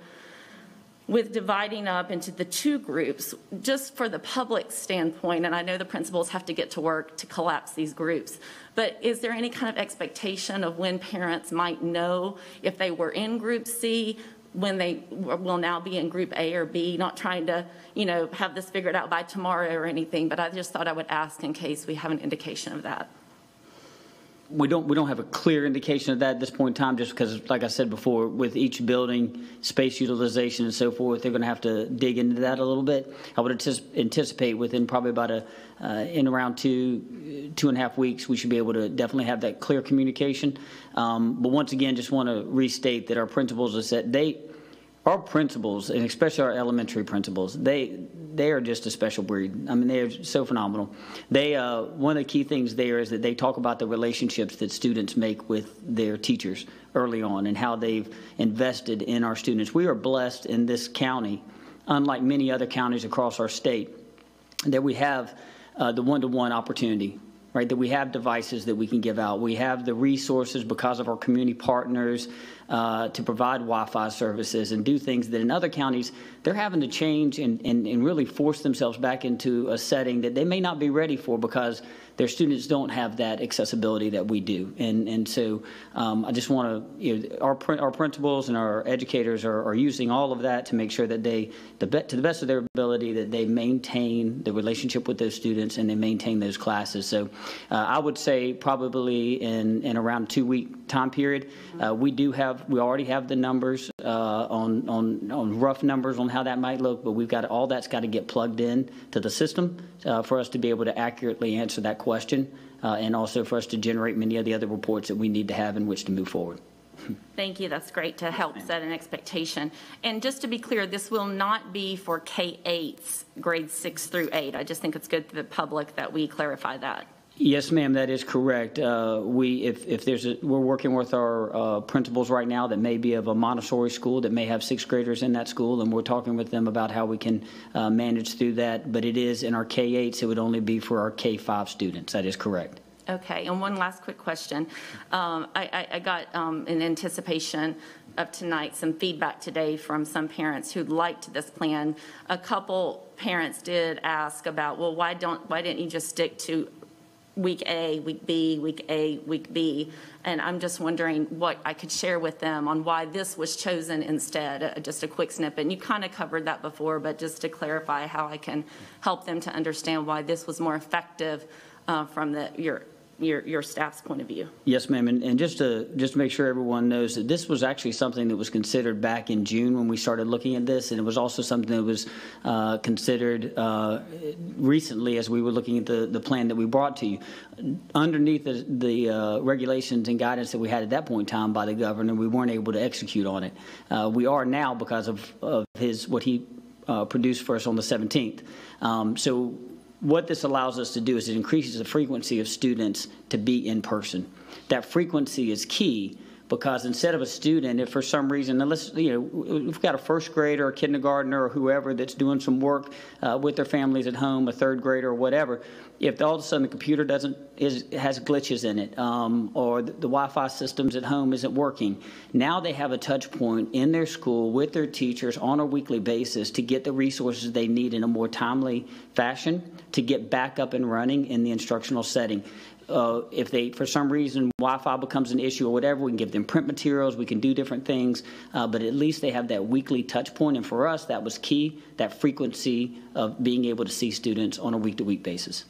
S10: with dividing up into the two groups, just for the public standpoint, and I know the principals have to get to work to collapse these groups, but is there any kind of expectation of when parents might know if they were in Group C, when they will now be in Group A or B, not trying to, you know, have this figured out by tomorrow or anything, but I just thought I would ask in case we have an indication of that.
S6: We don't, we don't have a clear indication of that at this point in time, just because, like I said before, with each building, space utilization and so forth, they're going to have to dig into that a little bit. I would antici- anticipate within probably about a, uh, in around two, two and a half weeks, we should be able to definitely have that clear communication. Um, But once again, just want to restate that our principals are set, they, our principals, and especially our elementary principals, they, they are just a special breed. I mean, they are so phenomenal. They, uh, one of the key things there is that they talk about the relationships that students make with their teachers early on and how they've invested in our students. We are blessed in this county, unlike many other counties across our state, that we have uh, the one-to-one opportunity, right? That we have devices that we can give out. We have the resources because of our community partners uh, to provide Wi-Fi services and do things that in other counties, they're having to change and, and, and really force themselves back into a setting that they may not be ready for because their students don't have that accessibility that we do. And, and so um, I just want to, you know, our, our principals and our educators are, are using all of that to make sure that they, the to the best of their ability, that they maintain the relationship with those students and they maintain those classes. So uh, I would say probably in, in around a two-week time period, uh, we do have, we already have the numbers uh, on, on, on rough numbers on how that might look, but we've got, all that's got to get plugged in to the system uh, for us to be able to accurately answer that question uh, and also for us to generate many of the other reports that we need to have in which to move forward.
S10: Thank you, that's great to help set an expectation. And just to be clear, this will not be for K-8s, grades 6 through 8. I just think it's good for the public that we clarify that.
S6: Yes, ma'am, that is correct. Uh, We, if, if there's, a we're working with our uh, principals right now that may be of a Montessori school that may have sixth graders in that school, and we're talking with them about how we can uh, manage through that. But it is in our K-8s, it would only be for our K-5 students. That is correct.
S10: Okay, and one last quick question. Um, I, I, I got, um, in anticipation of tonight, some feedback today from some parents who liked this plan. A couple parents did ask about, well, why don't, why didn't you just stick to week A, week B, week A, week B? And I'm just wondering what I could share with them on why this was chosen instead, uh, just a quick snippet. And you kind of covered that before, but just to clarify how I can help them to understand why this was more effective uh, from the, your, your, your staff's point of view.
S6: Yes, ma'am, and, and just to, just to make sure everyone knows that this was actually something that was considered back in June when we started looking at this, and it was also something that was uh, considered uh, recently as we were looking at the, the plan that we brought to you. Underneath the, the uh, regulations and guidance that we had at that point in time by the governor, we weren't able to execute on it. Uh, We are now because of, of his, what he uh, produced for us on the 17th. Um, So what this allows us to do is it increases the frequency of students to be in person. That frequency is key because instead of a student, if for some reason, unless, you know, we've got a first grader or kindergartner or whoever that's doing some work uh, with their families at home, a third grader or whatever, if all of a sudden the computer doesn't, is, has glitches in it, um, or the, the Wi-Fi systems at home isn't working, now they have a touch point in their school with their teachers on a weekly basis to get the resources they need in a more timely fashion to get back up and running in the instructional setting. Uh, if they, for some reason, Wi-Fi becomes an issue or whatever, we can give them print materials, we can do different things, uh, but at least they have that weekly touch point. And for us, that was key, that frequency of being able to see students on a week-to-week basis.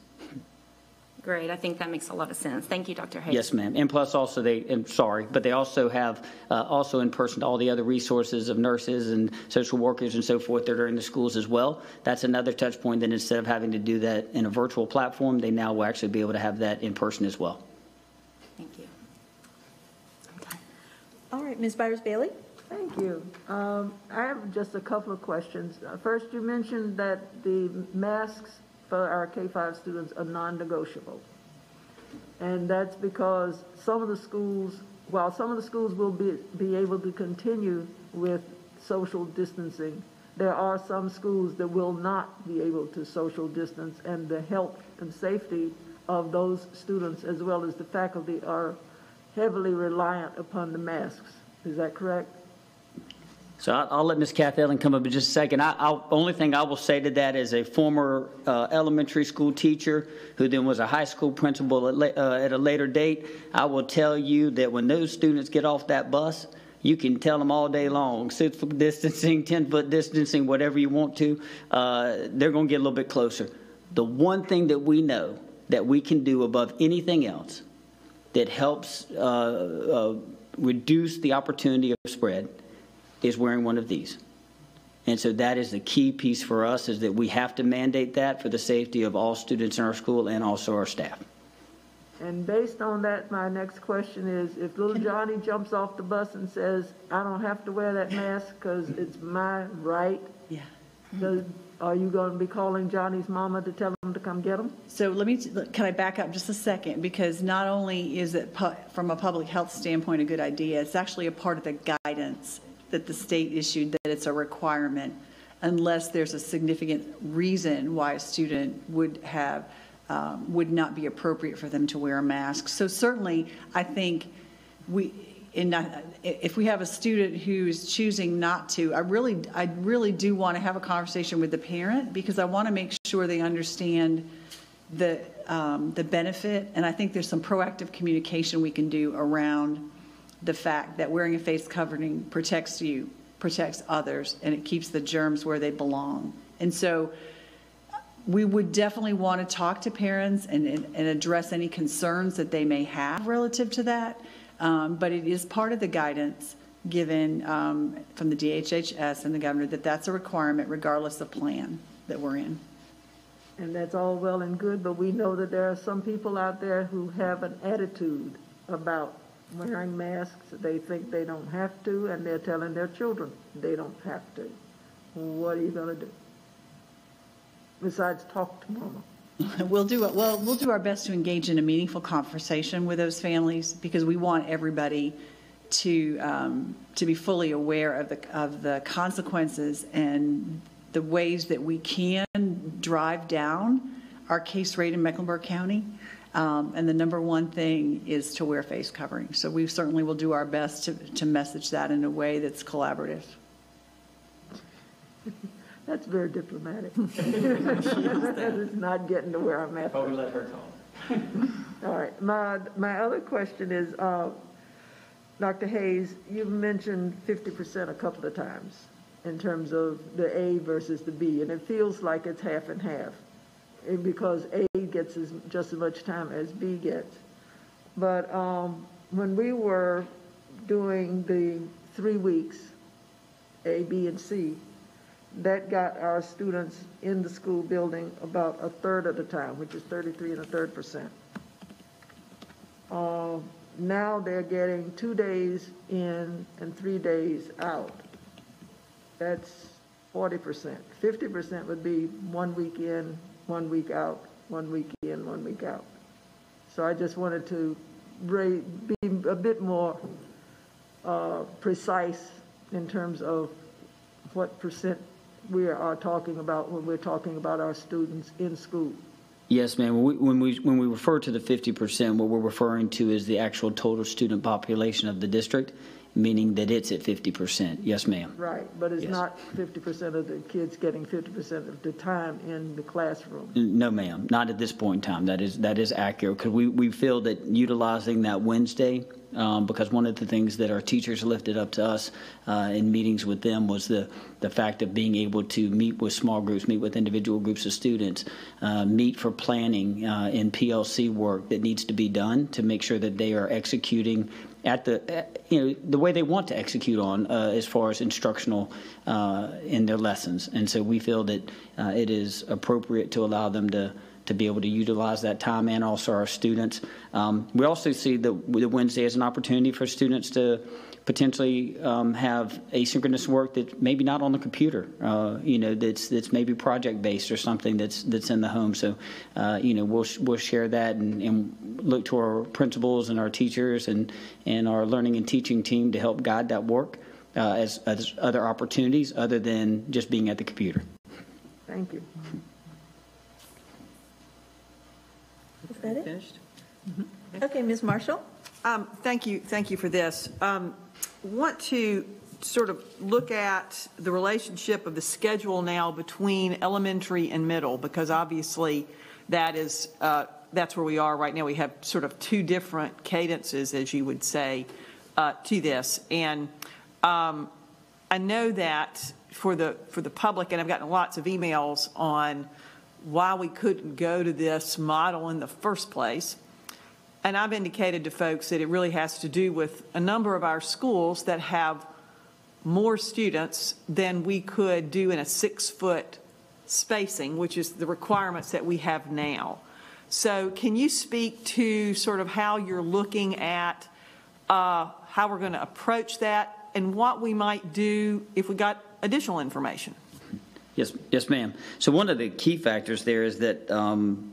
S10: Great, I think that makes a lot of sense. Thank you, Dr. Hayes.
S6: Yes, ma'am. And plus also they, I'm sorry, but they also have, uh, also in person, all the other resources of nurses and social workers and so forth that are in the schools as well. That's another touch point that instead of having to do that in a virtual platform, they now will actually be able to have that in person as well.
S10: Thank you.
S1: All right, Ms. Byers Bailey?
S11: Thank you. Um, I have just a couple of questions. Uh, First, you mentioned that the masks for our K-5 students are non-negotiable. And that's because some of the schools, while some of the schools will be, be able to continue with social distancing, there are some schools that will not be able to social distance, and the health and safety of those students as well as the faculty are heavily reliant upon the masks. Is that correct?
S6: So I'll, let Ms. Kathy Elling come up in just a second. I, I'll, only thing I will say to that is a former uh, elementary school teacher who then was a high school principal at, la- uh, at a later date, I will tell you that when those students get off that bus, you can tell them all day long, six foot distancing, 10 foot distancing, whatever you want to, uh, they're going to get a little bit closer. The one thing that we know that we can do above anything else that helps uh, uh, reduce the opportunity of spread is wearing one of these. And so that is the key piece for us is that we have to mandate that for the safety of all students in our school and also our staff.
S11: And based on that, my next question is, if little Johnny jumps off the bus and says, I don't have to wear that mask because it's my right,
S5: Yeah.
S11: does, are you going to be calling Johnny's mama to tell him to come get him?
S5: So let me, can I back up just a second? Because not only is it, pu- from a public health standpoint, a good idea, it's actually a part of the guidance that the state issued, that it's a requirement. unless there's a significant reason why a student would have, um, would not be appropriate for them to wear a mask. So certainly, I think we, in, if we have a student who's choosing not to, I really, I really do want to have a conversation with the parent because I want to make sure they understand the, um, the benefit. And I think there's some proactive communication we can do around the fact that wearing a face covering protects you, protects others, and it keeps the germs where they belong. And so we would definitely want to talk to parents and, and and address any concerns that they may have relative to that. Um, But it is part of the guidance given um, from the DHHS and the governor that that's a requirement regardless of plan that we're in.
S11: And that's all well and good, but we know that there are some people out there who have an attitude about wearing masks. They think they don't have to, and they're telling their children they don't have to. What are you gonna do? Besides talk to mama. [LAUGHS]
S5: We'll do it, well, we'll do our best to engage in a meaningful conversation with those families because we want everybody to, um, to be fully aware of the, of the consequences and the ways that we can drive down our case rate in Mecklenburg County. Um, and the number one thing is to wear face covering. So we certainly will do our best to, to message that in a way that's collaborative. [LAUGHS]
S11: That's very diplomatic. [LAUGHS] That is not getting to where I'm at.
S6: Probably let her talk. [LAUGHS]
S11: All right, my, my other question is, uh, Dr. Hayes, you've mentioned fifty percent a couple of times in terms of the A versus the B, and it feels like it's half and half, because A gets as, just as much time as B gets. But, um, when we were doing the three weeks, A, B, and C, that got our students in the school building about a third of the time, which is thirty-three and a third percent. Uh, now they're getting two days in and three days out. That's forty percent. Fifty percent would be one week in, one week out, one week in, one week out. So I just wanted to be a bit more, uh, precise in terms of what percent we are talking about when we're talking about our students in school.
S6: Yes, ma'am. When we, when we, when we refer to the 50%, what we're referring to is the actual total student population of the district, meaning that it's at 50%. Yes, ma'am.
S11: Right, but it's
S6: Yes.
S11: not fifty percent of the kids getting fifty percent of the time in the classroom.
S6: No, ma'am, not at this point in time. That is, that is accurate. Because we, we feel that utilizing that Wednesday, um, because one of the things that our teachers lifted up to us uh, in meetings with them was the, the fact of being able to meet with small groups, meet with individual groups of students, uh, meet for planning uh, in PLC work that needs to be done to make sure that they are executing at the, uh, you know, the way they want to execute on uh, as far as instructional uh, in their lessons. And so we feel that uh, it is appropriate to allow them to, to be able to utilize that time and also our students. Um, we also see the, the Wednesday as an opportunity for students to potentially um, have asynchronous work that maybe not on the computer, uh, you know, that's that's maybe project based or something that's that's in the home. So, uh, you know, we'll we'll share that and, and look to our principals and our teachers and and our learning and teaching team to help guide that work uh, as, as other opportunities other than just being at the computer.
S11: Thank you.
S1: Is that it?
S12: Finished?
S1: Okay, Ms. Marshall?
S12: Um, Thank you, thank you for this. Um, Want to sort of look at the relationship of the schedule now between elementary and middle, because obviously that is, uh, that's where we are right now. We have sort of two different cadences, as you would say, uh, to this. And um, I know that for the, for the public, and I've gotten lots of emails on why we couldn't go to this model in the first place. And I've indicated to folks that it really has to do with a number of our schools that have more students than we could do in a six-foot spacing, which is the requirements that we have now. So can you speak to sort of how you're looking at uh, how we're going to approach that and what we might do if we got additional information?
S6: Yes, yes, ma'am. So one of the key factors there is that um,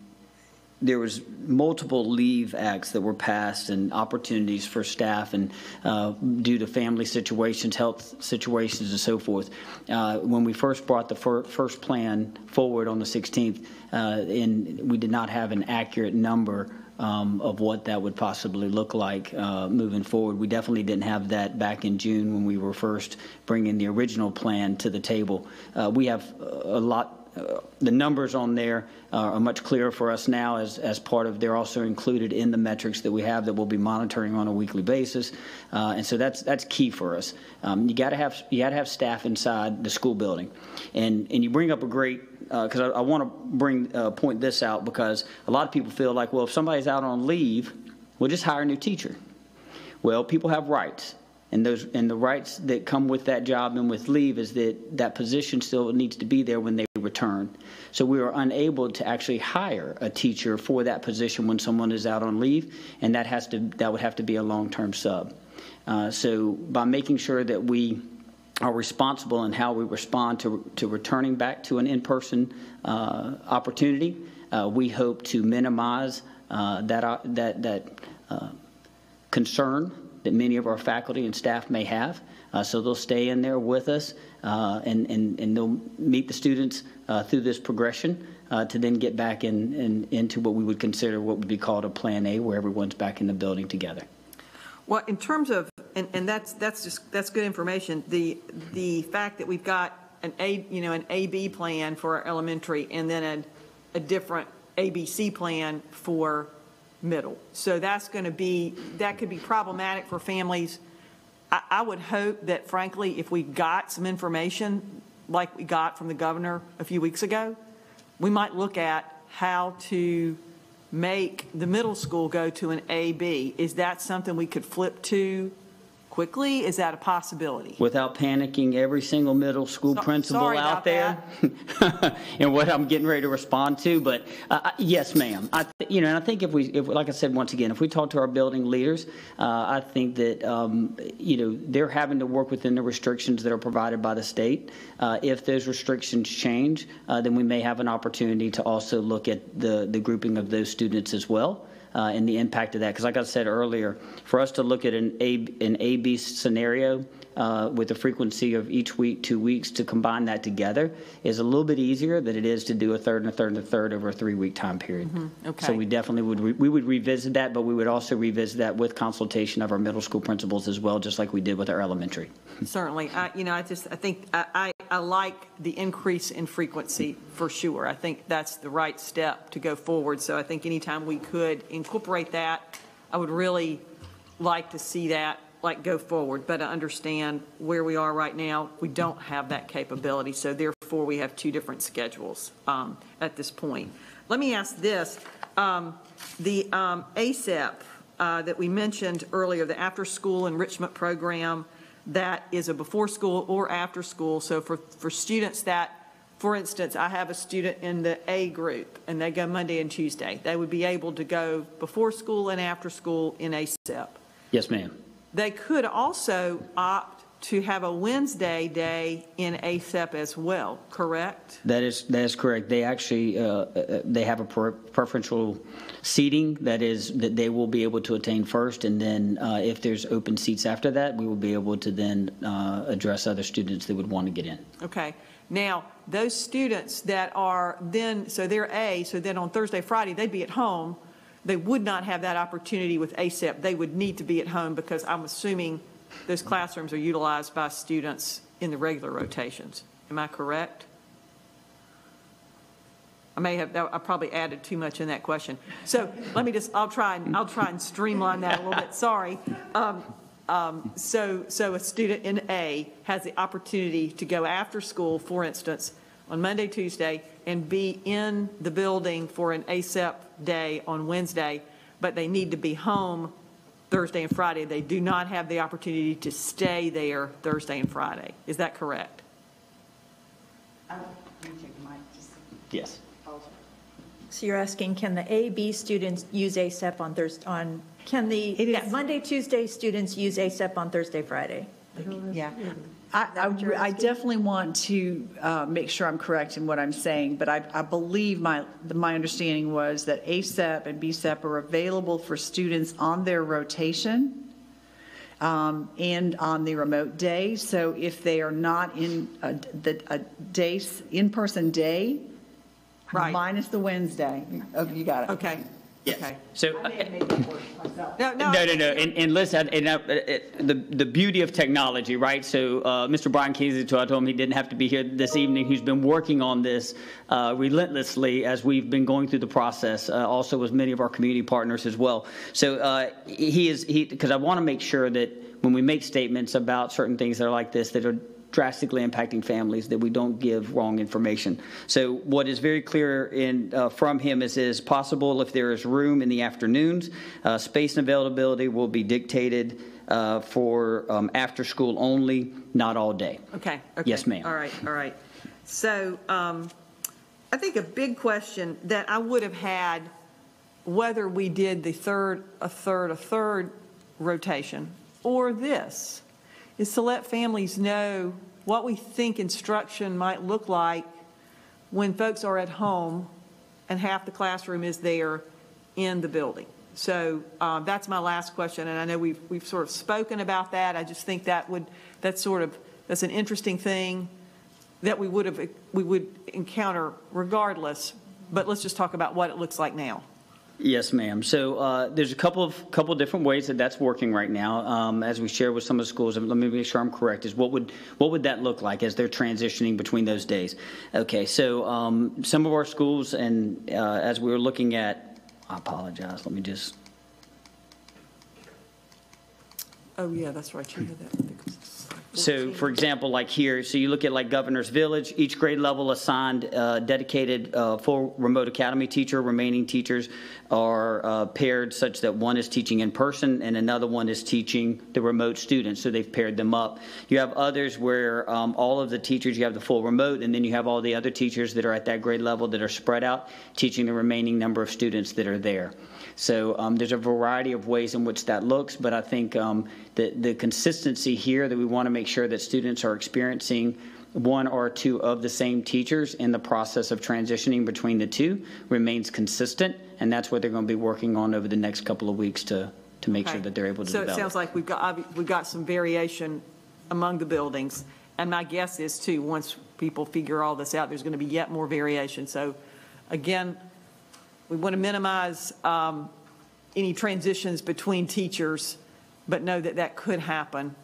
S6: there was multiple leave acts that were passed and opportunities for staff and uh, due to family situations, health situations, and so forth. Uh, when we first brought the fir- first plan forward on the 16th, uh, and we did not have an accurate number um, of what that would possibly look like uh, moving forward. We definitely didn't have that back in June when we were first bringing the original plan to the table. Uh, we have a lot the numbers on there uh, are much clearer for us now as, as part of, they're also included in the metrics that we have that we'll be monitoring on a weekly basis. Uh, and so that's, that's key for us. Um, you gotta have, you gotta have staff inside the school building. And, and you bring up a great, because I, I want to bring, uh, point this out because a lot of people feel like, well, if somebody's out on leave, we'll just hire a new teacher. Well, people have rights. And those, and the rights that come with that job and with leave is that that position still needs to be there when they return. So we were unable to actually hire a teacher for that position when someone is out on leave, and that has to, that would have to be a long-term sub. Uh, so by making sure that we are responsible in how we respond to, to returning back to an in-person uh, opportunity, uh, we hope to minimize uh, that, uh, that, that uh, concern that many of our faculty and staff may have. So they'll stay in there with us and, and, and they'll meet the students uh, through this progression uh, to then get back in, in, into what we would consider what would be called a Plan A, where everyone's back in the building together.
S12: Well, in terms of, and, and that's, that's just, that's good information. The, the fact that we've got an A, you know, an AB plan for our elementary and then a, a different ABC plan for middle. So that's going to be, that could be problematic for families. I, I would hope that frankly, if we got some information like we got from the governor a few weeks ago, we might look at how to make the middle school go to an AB. Is that something we could flip to quickly? Is that a possibility?
S6: Without panicking every single middle school
S12: So-
S6: principal
S12: sorry
S6: out
S12: about
S6: there, [LAUGHS] and what I'm getting ready to respond to. But uh, uh, yes, ma'am. I, th- you know, and I think if we, if like I said once again, if we talk to our building leaders, uh, I think that um, you know they're having to work within the restrictions that are provided by the state. Uh, if those restrictions change, uh, then we may have an opportunity to also look at the the grouping of those students as well uh, and the impact of that. Because like I said earlier, for us to look at an A, an A-B scenario uh, with the frequency of each week, two weeks, to combine that together is a little bit easier than it is to do a third and a third and a third over a three-week time period.
S12: okay.
S6: So we definitely would, re- we would revisit that, but we would also revisit that with consultation of our middle school principals as well, just like we did with our elementary.
S12: Certainly. I, you know, I just, I think, I, I, I like the increase in frequency for sure. I think that's the right step to go forward. So I think anytime we could incorporate that, I would really like to see that, like, go forward. But I understand where we are right now, we don't have that capability. So therefore, we have two different schedules, um, at this point. Let me ask this, um, the, um, ASEP, uh, that we mentioned earlier, the after-school enrichment program, that is a before-school or after-school. So for, for students that, for instance, I have a student in the A group, and they go Monday and Tuesday. They would be able to go before school and after school in ASEP.
S6: Yes, ma'am.
S12: They could also opt to have a Wednesday day in ASEP as well, correct?
S6: That is, that is correct. They actually, uh, uh, they have a pre- preferential seating that is, that they will be able to attain first, and then uh, if there's open seats after that, we will be able to then uh, address other students that would want to get in.
S12: Okay. Now, those students that are then, so they're A, so then on Thursday, Friday, they'd be at home. They would not have that opportunity with ASEP. They would need to be at home because I'm assuming those classrooms are utilized by students in the regular rotations. Am I correct? I may have, I probably added too much in that question. So let me just, I'll try and, I'll try and streamline that a little bit, sorry. Um, um, So, so a student in A has the opportunity to go after school, for instance, on Monday, Tuesday, and be in the building for an ASEP day on Wednesday, but they need to be home Thursday and Friday. They do not have the opportunity to stay there Thursday and Friday. Is that correct?
S6: Yes.
S1: So you're asking, can the A, B students use ASEP on Thursday, on, can the
S12: It is-
S1: yeah, Monday, Tuesday students use ASEP on Thursday, Friday?
S5: Yeah. I,
S1: that what you're
S5: I, I definitely want to uh, make sure I'm correct in what I'm saying, but I, I believe my, my understanding was that ASEP and BSEP are available for students on their rotation um, and on the remote day. So if they are not in a, the, a day, in-person day,
S12: Right.
S5: minus the Wednesday, oh, you got it.
S12: Okay, okay.
S6: So,
S5: I may have made that work myself.
S12: No, no.
S6: No, no, no, and, and listen, and, uh, it- the, the beauty of technology, right? So, uh, Mr. Brian Casey, I told him he didn't have to be here this evening, who's been working on this uh, relentlessly as we've been going through the process, uh, also with many of our community partners as well. So, uh, he is, he, because I want to make sure that when we make statements about certain things that are like this, that are drastically impacting families, that we don't give wrong information. So what is very clear in, uh, from him is, is possible if there is room in the afternoons, uh, space and availability will be dictated uh, for um, after school only, not all day.
S12: Okay, okay.
S6: Yes, ma'am.
S12: All right, all right. So um, I think a big question that I would have had, whether we did the third, a third, a third rotation, or this, is to let families know what we think instruction might look like when folks are at home and half the classroom is there in the building. So um, that's my last question, and I know we've, we've sort of spoken about that. I just think that would, that's sort of, that's an interesting thing that we would have, we would encounter regardless, but let's just talk about what it looks like now.
S6: Yes, ma'am. So uh, there's a couple of, couple different ways that that's working right now. Um, As we share with some of the schools, let me make sure I'm correct, is what would, what would that look like as they're transitioning between those days? Okay, so um, some of our schools, and uh, as we were looking at, I apologize, let me just,
S12: Oh, yeah, that's right, you did that.
S6: So, for example, like here, so you look at like Governor's Village, each grade level assigned uh, dedicated uh, full remote academy teacher. Remaining teachers are uh, paired such that one is teaching in person and another one is teaching the remote students. So they've paired them up. You have others where um, all of the teachers, you have the full remote, and then you have all the other teachers that are at that grade level that are spread out, teaching the remaining number of students that are there. So um, there's a variety of ways in which that looks, but I think um, the, the consistency here that we want to make sure that students are experiencing one or two of the same teachers in the process of transitioning between the two remains consistent, and that's what they're going to be working on over the next couple of weeks to, to make sure that they're able to
S12: So
S6: develop.
S12: it sounds like we've got, we've got some variation among the buildings. And my guess is too, once people figure all this out, there's going to be yet more variation. So again, we want to minimize um, any transitions between teachers, but know that that could happen.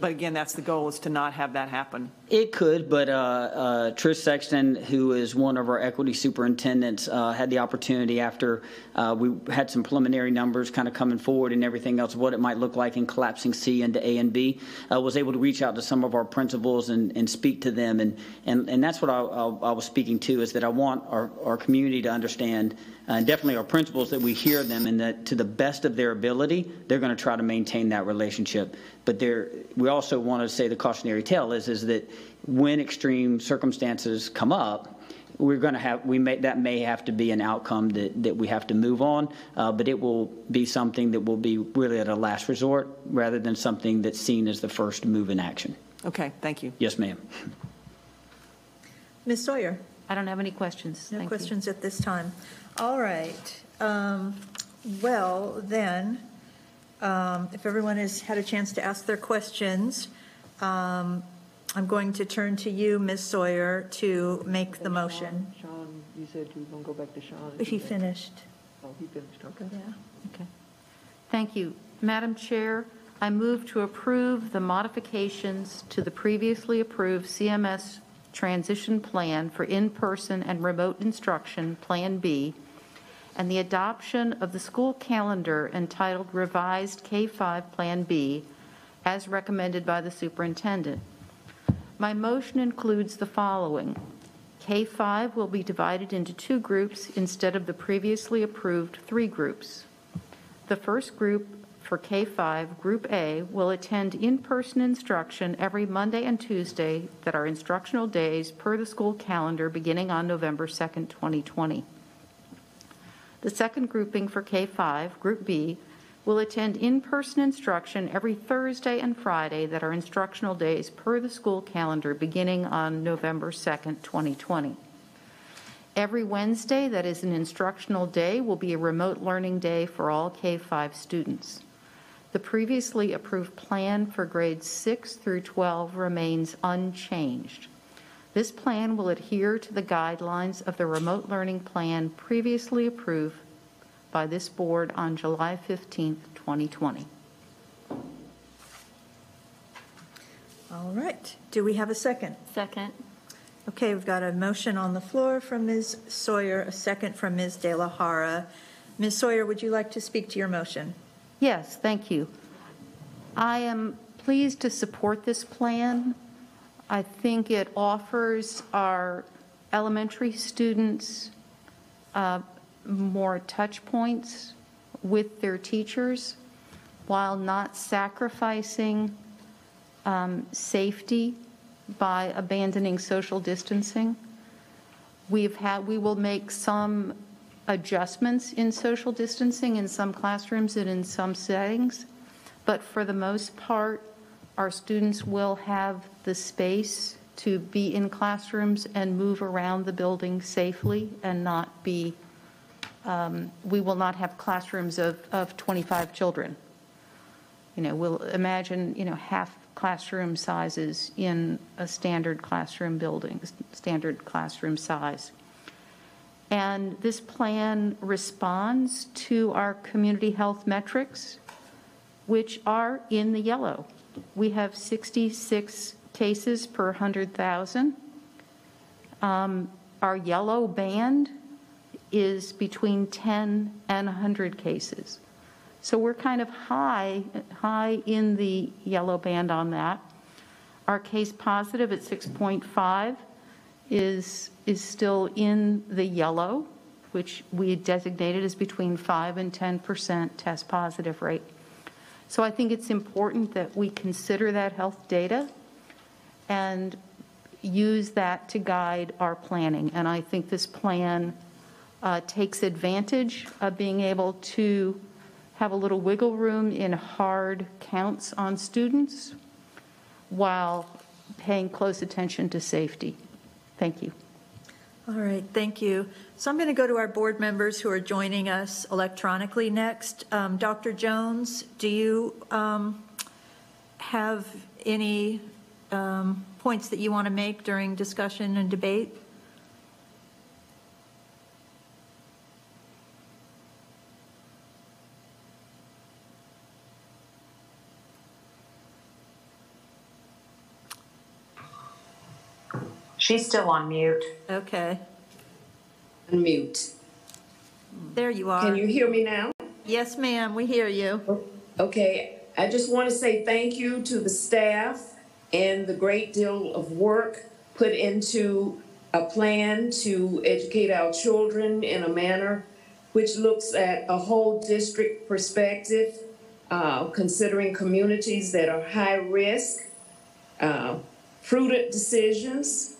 S12: But again, that's the goal, is to not have that happen.
S6: It could, but uh, uh, Trish Sexton, who is one of our equity superintendents, uh, had the opportunity after uh, we had some preliminary numbers kind of coming forward and everything else, what it might look like in collapsing C into A and B, uh, was able to reach out to some of our principals and, and speak to them. And, and, and that's what I, I, I was speaking to, is that I want our, our community to understand, uh, and definitely our principals, that we hear them and that to the best of their ability, they're going to try to maintain that relationship. But we also want to say the cautionary tale is, is that when extreme circumstances come up, we're going to have, we may, that may have to be an outcome that, that we have to move on, uh, but it will be something that will be really at a last resort rather than something that's seen as the first move in action.
S12: Okay, thank you.
S6: Yes, ma'am.
S1: Ms. Sawyer?
S13: I don't have any questions.
S1: No
S13: Thank you.
S1: questions at this time. All right. Um, Well, then, um, if everyone has had a chance to ask their questions, um, I'm going to turn to you, Ms. Sawyer, to make the motion.
S11: Sean, you said you were going to go back to Sean.
S1: He finished.
S11: Oh, he finished, okay.
S1: Yeah.
S13: Okay. Thank you. Madam Chair, I move to approve the modifications to the previously approved CMS transition plan for in-person and remote instruction, Plan B, and the adoption of the school calendar entitled Revised K-5 Plan B as recommended by the superintendent. My motion includes the following. K-5 will be divided into two groups instead of the previously approved three groups. The first group for K-5, Group A, will attend in-person instruction every Monday and Tuesday that are instructional days per the school calendar beginning on November 2nd, 2020. The second grouping for K-5, Group B, will attend in-person instruction every Thursday and Friday that are instructional days per the school calendar beginning on November 2nd, 2020. Every Wednesday that is an instructional day will be a remote learning day for all K-5 students. The previously approved plan for grades 6 through 12 remains unchanged. This plan will adhere to the guidelines of the remote learning plan previously approved by this board on July 15th, 2020.
S1: All right. Do we have a second?
S10: Second.
S1: Okay, we've got a motion on the floor from Ms. Sawyer, a second from Ms. De La Jara. Ms. Sawyer, would you like to speak to your motion?
S13: Yes, thank you. I am pleased to support this plan. I think it offers our elementary students uh, more touch points with their teachers while not sacrificing um, safety by abandoning social distancing. We've had, we will make some adjustments in social distancing in some classrooms and in some settings, but for the most part, our students will have the space to be in classrooms and move around the building safely and not be, um, we will not have classrooms of, of 25 children. You know, we'll imagine, you know, half classroom sizes in a standard classroom building, standard classroom size. And this plan responds to our community health metrics, which are in the yellow. We have 66 cases per 100,000. Um, our yellow band is between 10 and 100 cases. So we're kind of high, high in the yellow band on that. Our case positive at 6.5 is, is still in the yellow, which we designated as between 5 and 10% test positive rate. So I think it's important that we consider that health data and use that to guide our planning. And I think this plan uh, takes advantage of being able to have a little wiggle room in hard counts on students while paying close attention to safety. Thank you.
S1: All right, thank you. So I'm going to go to our board members who are joining us electronically next. Um, Dr. Jones, do you um, have any um, points that you want to make during discussion and debate?
S7: She's still on mute.
S1: Okay,
S2: Unmute.
S1: there you are.
S2: Can you hear me now?
S1: Yes, ma'am, we hear you.
S2: Okay, I just want to say thank you to the staff and the great deal of work put into a plan to educate our children in a manner which looks at a whole district perspective, uh, considering communities that are high risk, uh, prudent decisions,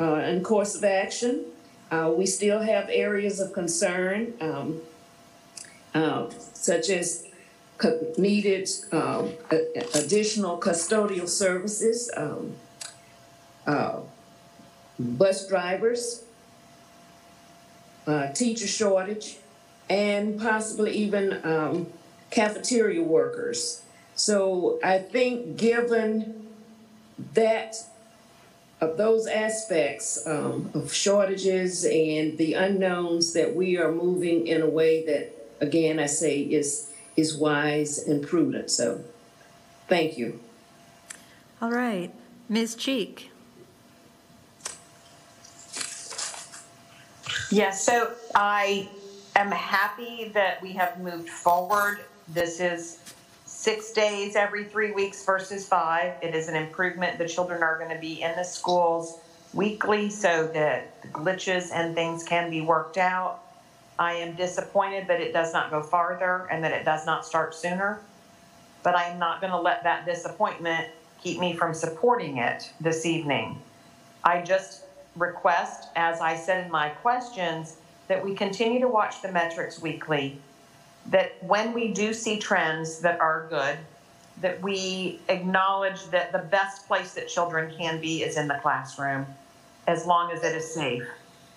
S2: uh, and course of action. Uh, we still have areas of concern, um, uh, such as needed um, additional custodial services, um, uh, bus drivers, uh, teacher shortage, and possibly even um, cafeteria workers. So I think given that of those aspects um, of shortages and the unknowns that we are moving in a way that, again, I say is is wise and prudent. So, thank you.
S1: All right, Ms. Cheek.
S7: Yes, so I am happy that we have moved forward. This is six days every three weeks versus five. It is an improvement. The children are going to be in the schools weekly so that the glitches and things can be worked out. I am disappointed that it does not go farther and that it does not start sooner. But I am not going to let that disappointment keep me from supporting it this evening. I just request, as I said in my questions, that we continue to watch the metrics weekly, that when we do see trends that are good, that we acknowledge that the best place that children can be is in the classroom, as long as it is safe,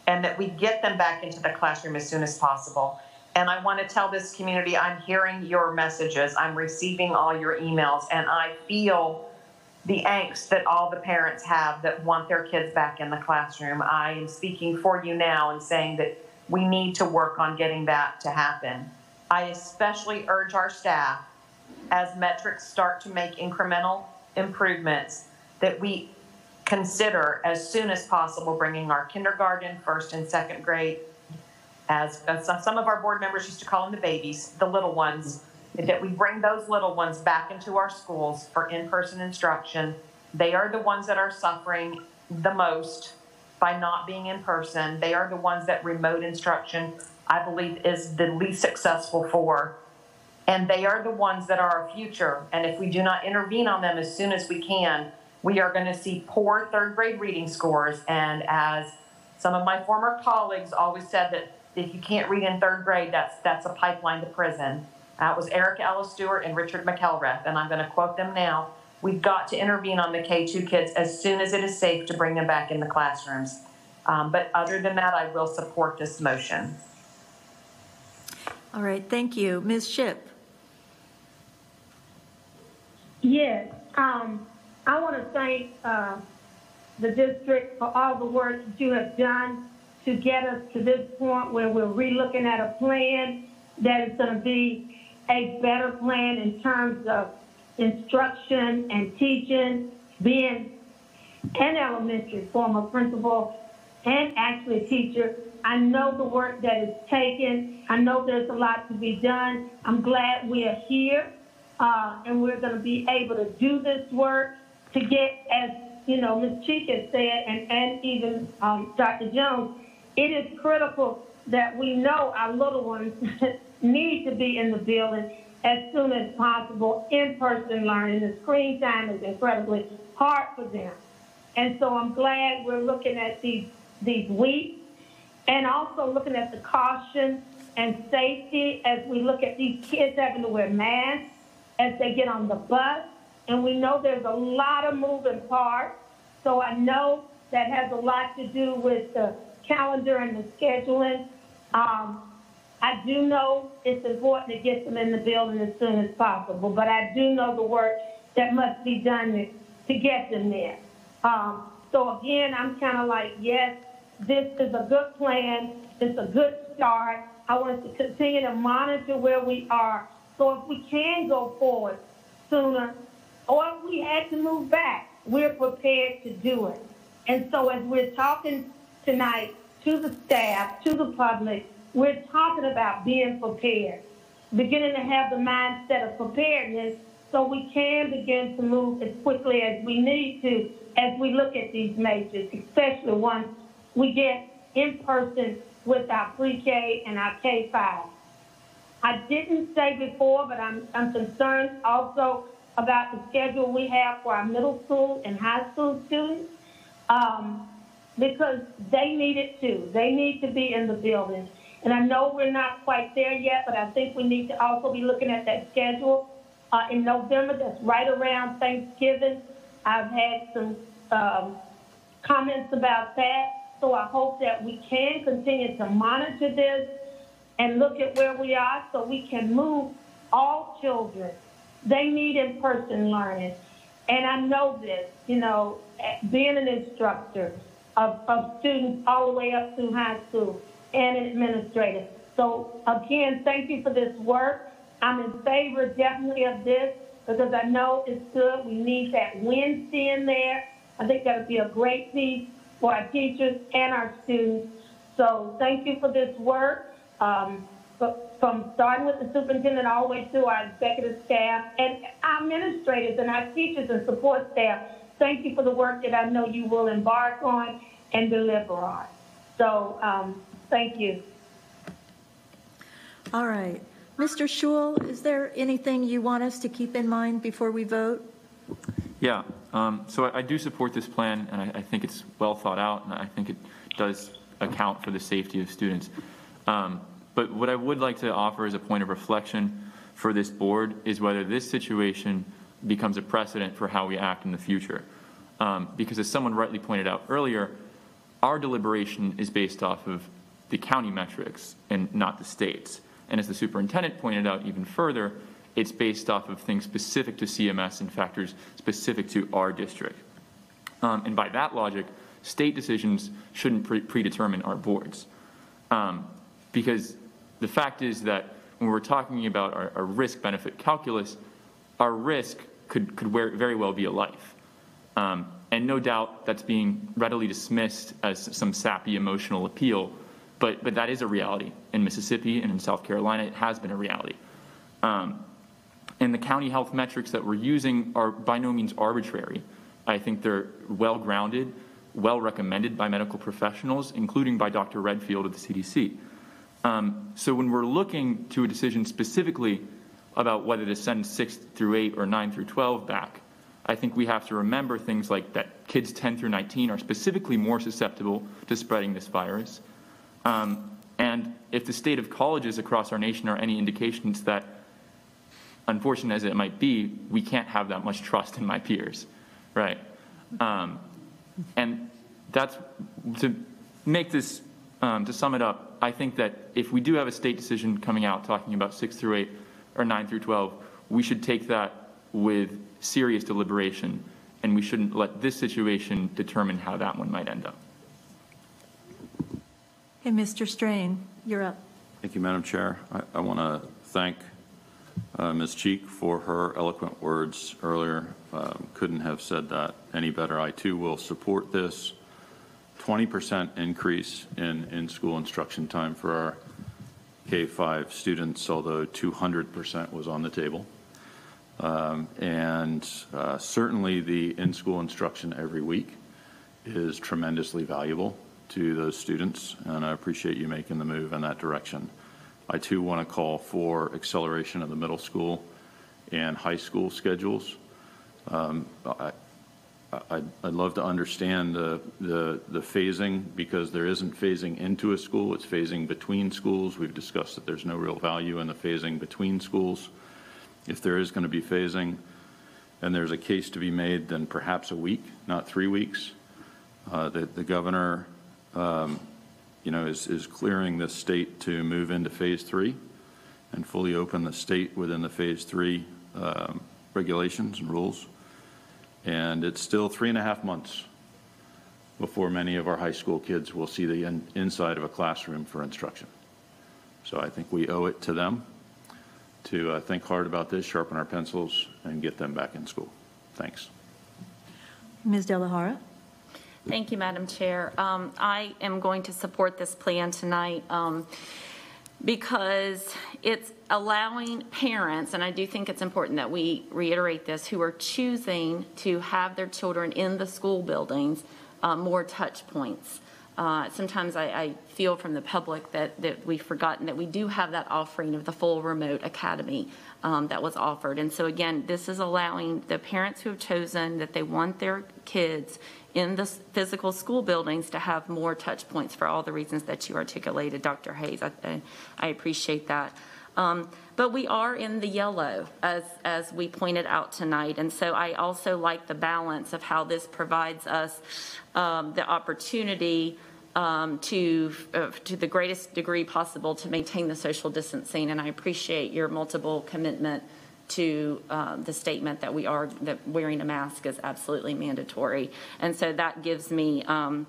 S7: and that we get them back into the classroom as soon as possible. And I want to tell this community, I'm hearing your messages, I'm receiving all your emails, and I feel the angst that all the parents have that want their kids back in the classroom. I am speaking for you now and saying that we need to work on getting that to happen. I especially urge our staff, as metrics start to make incremental improvements, that we consider as soon as possible bringing our kindergarten, first and second grade, as, as some of our board members used to call them the babies, the little ones, that we bring those little ones back into our schools for in-person instruction. They are the ones that are suffering the most by not being in person. They are the ones that remote instruction, I believe, is the least successful for. And they are the ones that are our future. And if we do not intervene on them as soon as we can, we are going to see poor third grade reading scores. And as some of my former colleagues always said that if you can't read in third grade, that's that's a pipeline to prison. That was Ericka Ellis Stewart and Richard McElrath, and I'm going to quote them now. We've got to intervene on the K2 kids as soon as it is safe to bring them back in the classrooms. Um, but other than that, I will support this motion.
S1: All right, thank you. Ms. Shipp?
S3: Yes, um, I want to thank, uh, the district for all the work that you have done to get us to this point where we're relooking at a plan that is going to be a better plan in terms of instruction and teaching, being an elementary former principal and actually a teacher. I know the work that is taken. I know there's a lot to be done. I'm glad we are here uh, and we're going to be able to do this work to get, as you know, Ms. Has said, and, and even um, Dr. Jones, it is critical that we know our little ones [LAUGHS] need to be in the building as soon as possible, in-person learning. The screen time is incredibly hard for them. And so I'm glad we're looking at these, these weeks and also looking at the caution and safety as we look at these kids having to wear masks as they get on the bus. And we know there's a lot of moving parts. So I know that has a lot to do with the calendar and the scheduling. Um, I do know it's important to get them in the building as soon as possible, but I do know the work that must be done to, get them there. Um, so again, I'm kind of like, yes, this is a good plan. It's a good start. I want us to continue to monitor where we are. So if we can go forward sooner, or if we had to move back, we're prepared to do it. And so as we're talking tonight to the staff, to the public, we're talking about being prepared, beginning to have the mindset of preparedness so we can begin to move as quickly as we need to as we look at these majors, especially once we get in person with our pre-K and our K-5. I didn't say before, but I'm, I'm concerned also about the schedule we have for our middle school and high school students um, because they need it too. They need to be in the building. And I know we're not quite there yet, but I think we need to also be looking at that schedule uh, in November. That's right around Thanksgiving. I've had some um, comments about that. So I hope that we can continue to monitor this and look at where we are so we can move all children. They need in-person learning. And I know this, you know, being an instructor of, of students all the way up through high school and an administrator. So again, thank you for this work. I'm in favor definitely of this because I know it's good. We need that Wednesday in there. I think that would be a great piece for our teachers and our students. So thank you for this work. Um, from starting with the superintendent all the way through our executive staff and our administrators and our teachers and support staff. Thank you for the work that I know you will embark on and deliver on. So um, Thank you.
S1: All right. Mr. Schewel, is there anything you want us to keep in mind before we vote?
S8: Yeah, um, so I, I do support this plan, and I, I think it's well thought out, and I think it does account for the safety of students. Um, But what I would like to offer as a point of reflection for this board is whether this situation becomes a precedent for how we act in the future. Um, Because as someone rightly pointed out earlier, our deliberation is based off of the county metrics and not the state's. And as the superintendent pointed out even further, it's based off of things specific to CMS and factors specific to our district. Um, and by that logic, state decisions shouldn't pre- predetermine our boards. Um, because the fact is that when we're talking about our, our risk benefit calculus, our risk could, could very well be a life. Um, and no doubt that's being readily dismissed as some sappy emotional appeal, but, but that is a reality. In Mississippi and in South Carolina, it has been a reality. Um, and the county health metrics that we're using are by no means arbitrary. I think they're well grounded, well recommended by medical professionals, including by Dr. Redfield of the CDC. Um, so when we're looking to a decision specifically about whether to send six through eight or nine through 12 back, I think we have to remember things like that kids 10 through 19 are specifically more susceptible to spreading this virus. Um, and if the state of colleges across our nation are any indications that, unfortunate as it might be, we can't have that much trust in my peers, right? Um, and that's to make this, um, to sum it up, I think that if we do have a state decision coming out talking about six through eight or nine through 12, we should take that with serious deliberation, and we shouldn't let this situation determine how that one might end up.
S1: Hey, Mr. Strain, you're up.
S9: Thank you, Madam Chair. I, I want to thank uh, Ms. Cheek for her eloquent words earlier. Um, Couldn't have said that any better. I too will support this 20% increase in in-school instruction time for our K-5 students, although 200% was on the table. Um, And uh, certainly, the in-school instruction every week is tremendously valuable to those students, and I appreciate you making the move in that direction. I too want to call for acceleration of the middle school and high school schedules. Um, I- I- I'd love to understand the the the phasing, because there isn't phasing into a school, it's phasing between schools. We've discussed that there's no real value in the phasing between schools. If there is going to be phasing, and there's a case to be made, then perhaps a week, not three weeks. Uh, The the governor um, you know, is, is clearing the state to move into phase three and fully open the state within the phase three um, regulations and rules. And it's still three and a half months before many of our high school kids will see the in, inside of a classroom for instruction. So I think we owe it to them to uh, think hard about this, sharpen our pencils, and get them back in school. Thanks.
S1: Ms. De La Jara?
S10: Thank you, Madam Chair. Um, I am going to support this plan tonight um, because it's allowing parents, and I do think it's important that we reiterate this, who are choosing to have their children in the school buildings, uh, more touch points. Uh, Sometimes I, I feel from the public that, that we've forgotten that we do have that offering of the full remote academy um, that was offered. And so again, this is allowing the parents who have chosen that they want their kids in the physical school buildings to have more touch points for all the reasons that you articulated, Dr. Hayes. I, I- I appreciate that. Um, But we are in the yellow, as, as we pointed out tonight. And so I also like the balance of how this provides us um, the opportunity um, to, uh, to the greatest degree possible to maintain the social distancing. And I appreciate your multiple commitment to um, the statement that we are, that wearing a mask is absolutely mandatory. And so that gives me, um,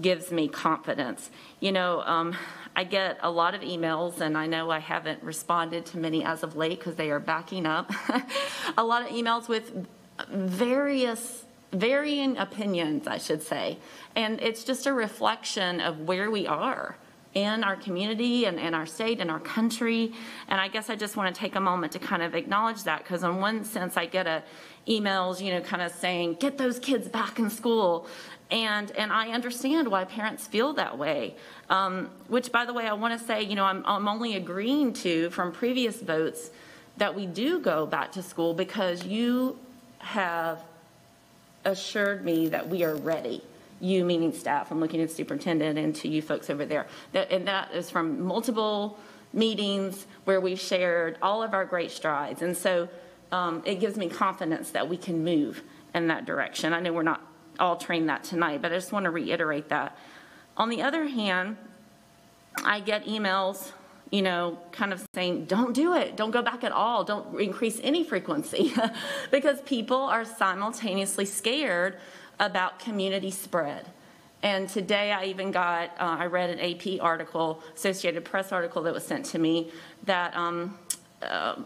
S10: gives me confidence. You know, um, I get a lot of emails, and I know I haven't responded to many as of late because they are backing up. [LAUGHS] a lot of emails with various, varying opinions, I should say. And it's just a reflection of where we are in our community and in our state and our country. And I guess I just want to take a moment to kind of acknowledge that because in one sense I get a emails, you know, kind of saying, get those kids back in school. And, and I understand why parents feel that way. Um, which, by the way, I want to say, you know, I'm, I'm only agreeing to from previous votes that we do go back to school because you have assured me that we are ready. You meaning staff, I'm looking at superintendent and to you folks over there. That- And that is from multiple meetings where we've shared all of our great strides. And so um, it gives me confidence that we can move in that direction. I know we're not all trained that tonight, but I just want to reiterate that. On the other hand, I get emails, you know, kind of saying, don't do it, don't go back at all, don't increase any frequency, [LAUGHS] because people are simultaneously scared about community spread. And today I even got, uh, I read an AP article, Associated Press article that was sent to me, that um, uh,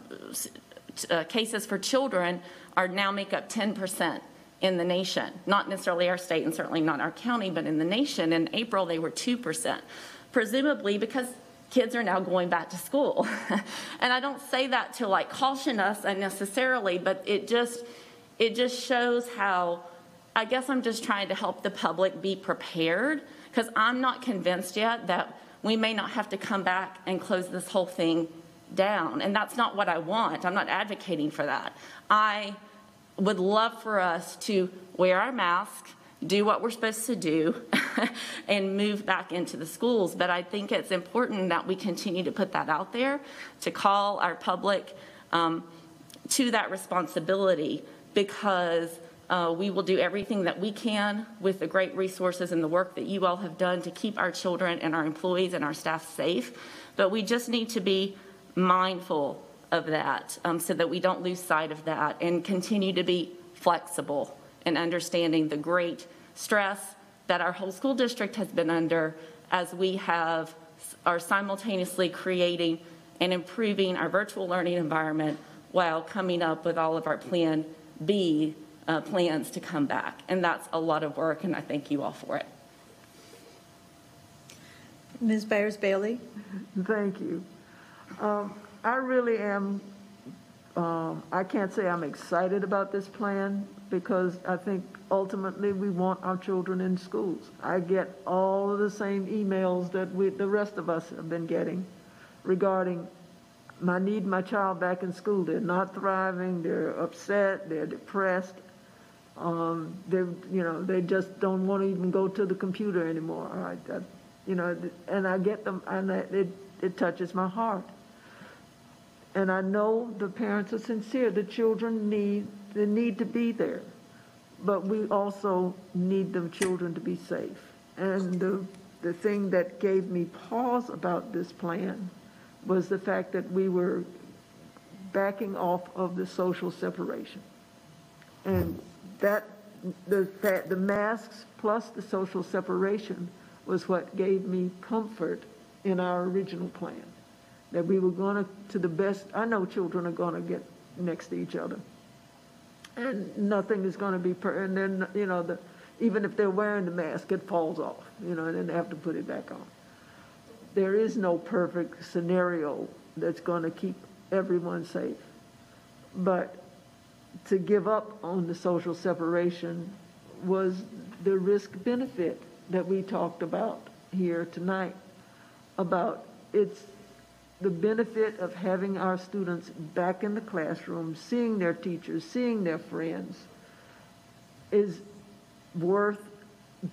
S10: uh, cases for children are now make up 10% in the nation. Not necessarily our state and certainly not our county, but in the nation. In April, they were 2%, presumably because kids are now going back to school. [LAUGHS] and I don't say that to like caution us unnecessarily, but it just, it just shows how I guess I'm just trying to help the public be prepared because I'm not convinced yet that we may not have to come back and close this whole thing down. And that's not what I want. I'm not advocating for that. I would love for us to wear our mask, do what we're supposed to do, [LAUGHS] and move back into the schools. But I think it's important that we continue to put that out there, to call our public um, to that responsibility because uh, we will do everything that we can with the great resources and the work that you all have done to keep our children and our employees and our staff safe. But we just need to be mindful of that um, so that we don't lose sight of that and continue to be flexible in understanding the great stress that our whole school district has been under as we have are simultaneously creating and improving our virtual learning environment while coming up with all of our plan B uh, plans to come back. And that's a lot of work, and I thank you all for it.
S1: Ms. Byers Bailey? [LAUGHS]
S11: Thank you. Um, I really am, um, I can't say I'm excited about this plan because I think ultimately we want our children in schools. I get all of the same emails that we, the rest of us have been getting regarding I need my child back in school. They're not thriving. They're upset. They're depressed. Um, they, you know, they just don't want to even go to the computer anymore. You know, and I get them, and I, it, it touches my heart. And I know the parents are sincere. The children need, they need to be there. But we also need the children to be safe. And the, the thing that gave me pause about this plan was the fact that we were backing off of the social separation. And that, the, the masks plus the social separation was what gave me comfort in our original plan. That we were going to, to the best, I know children are going to get next to each other. And nothing is going to be, per, and then, you know, the, even if they're wearing the mask, it falls off, you know, and then they have to put it back on there is no perfect scenario that's going to keep everyone safe. But to give up on the social separation was the risk benefit that we talked about here tonight about it's the benefit of having our students back in the classroom, seeing their teachers, seeing their friends is worth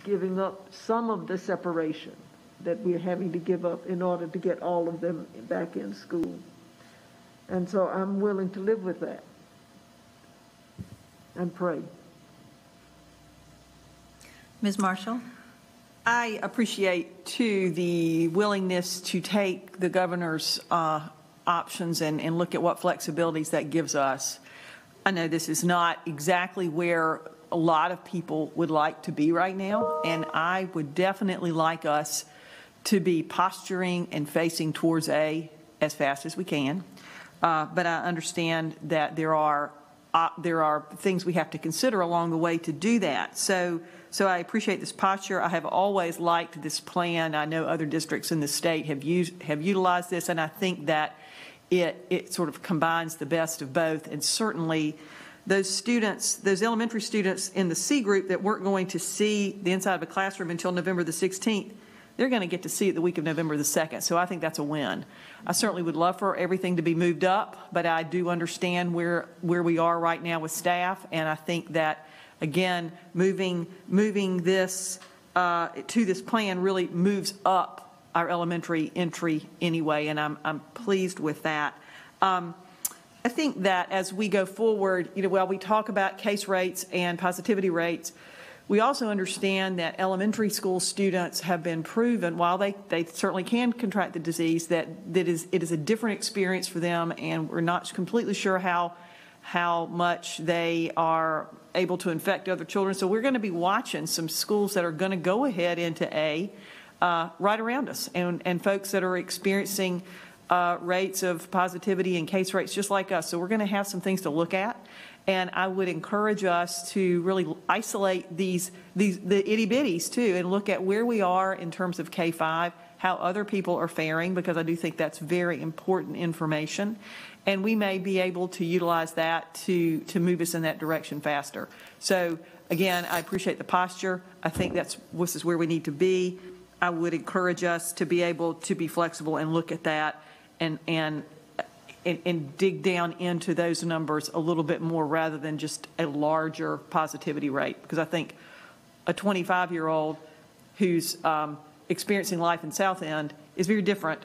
S11: giving up some of the separation that we're having to give up in order to get all of them back in school. And so I'm willing to live with that and pray.
S1: Ms. Marshall?
S12: I appreciate, too, the willingness to take the governor's uh, options and, and look at what flexibilities that gives us. I know this is not exactly where a lot of people would like to be right now, and I would definitely like us to be posturing and facing towards A as fast as we can. Uh, but I understand that there are uh, there are things we have to consider along the way to do that. So, so I appreciate this posture. I have always liked this plan. I know other districts in the state have used have utilized this, and I think that it it sort of combines the best of both. And certainly, those students, those elementary students in the C group that weren't going to see the inside of a classroom until November the 16th they're going to get to see it the week of November the 2nd. So I think that's a win. I certainly would love for everything to be moved up, but I do understand where, where we are right now with staff, and I think that again, moving, moving this uh, to this plan really moves up our elementary entry anyway, and I'm, I'm pleased with that. Um, I think that as we go forward, you know, while we talk about case rates and positivity rates, we also understand that elementary school students have been proven, while they, they certainly can contract the disease, that, that is, it is a different experience for them, and we're not completely sure how, how much they are able to infect other children. So we're going to be watching some schools that are going to go ahead into A uh, right around us, and, and folks that are experiencing uh, rates of positivity and case rates just like us. So we're going to have some things to look at. And I would encourage us to really isolate these, these the itty bitties too, and look at where we are in terms of K5, how other people are faring, because I do think that's very important information. And we may be able to utilize that to, to move us in that direction faster. So again, I appreciate the posture. I think that's this is where we need to be. I would encourage us to be able to be flexible and look at that and, and and, and dig down into those numbers a little bit more rather than just a larger positivity rate. Because I think a 25-year-old who's um, experiencing life in South End is very different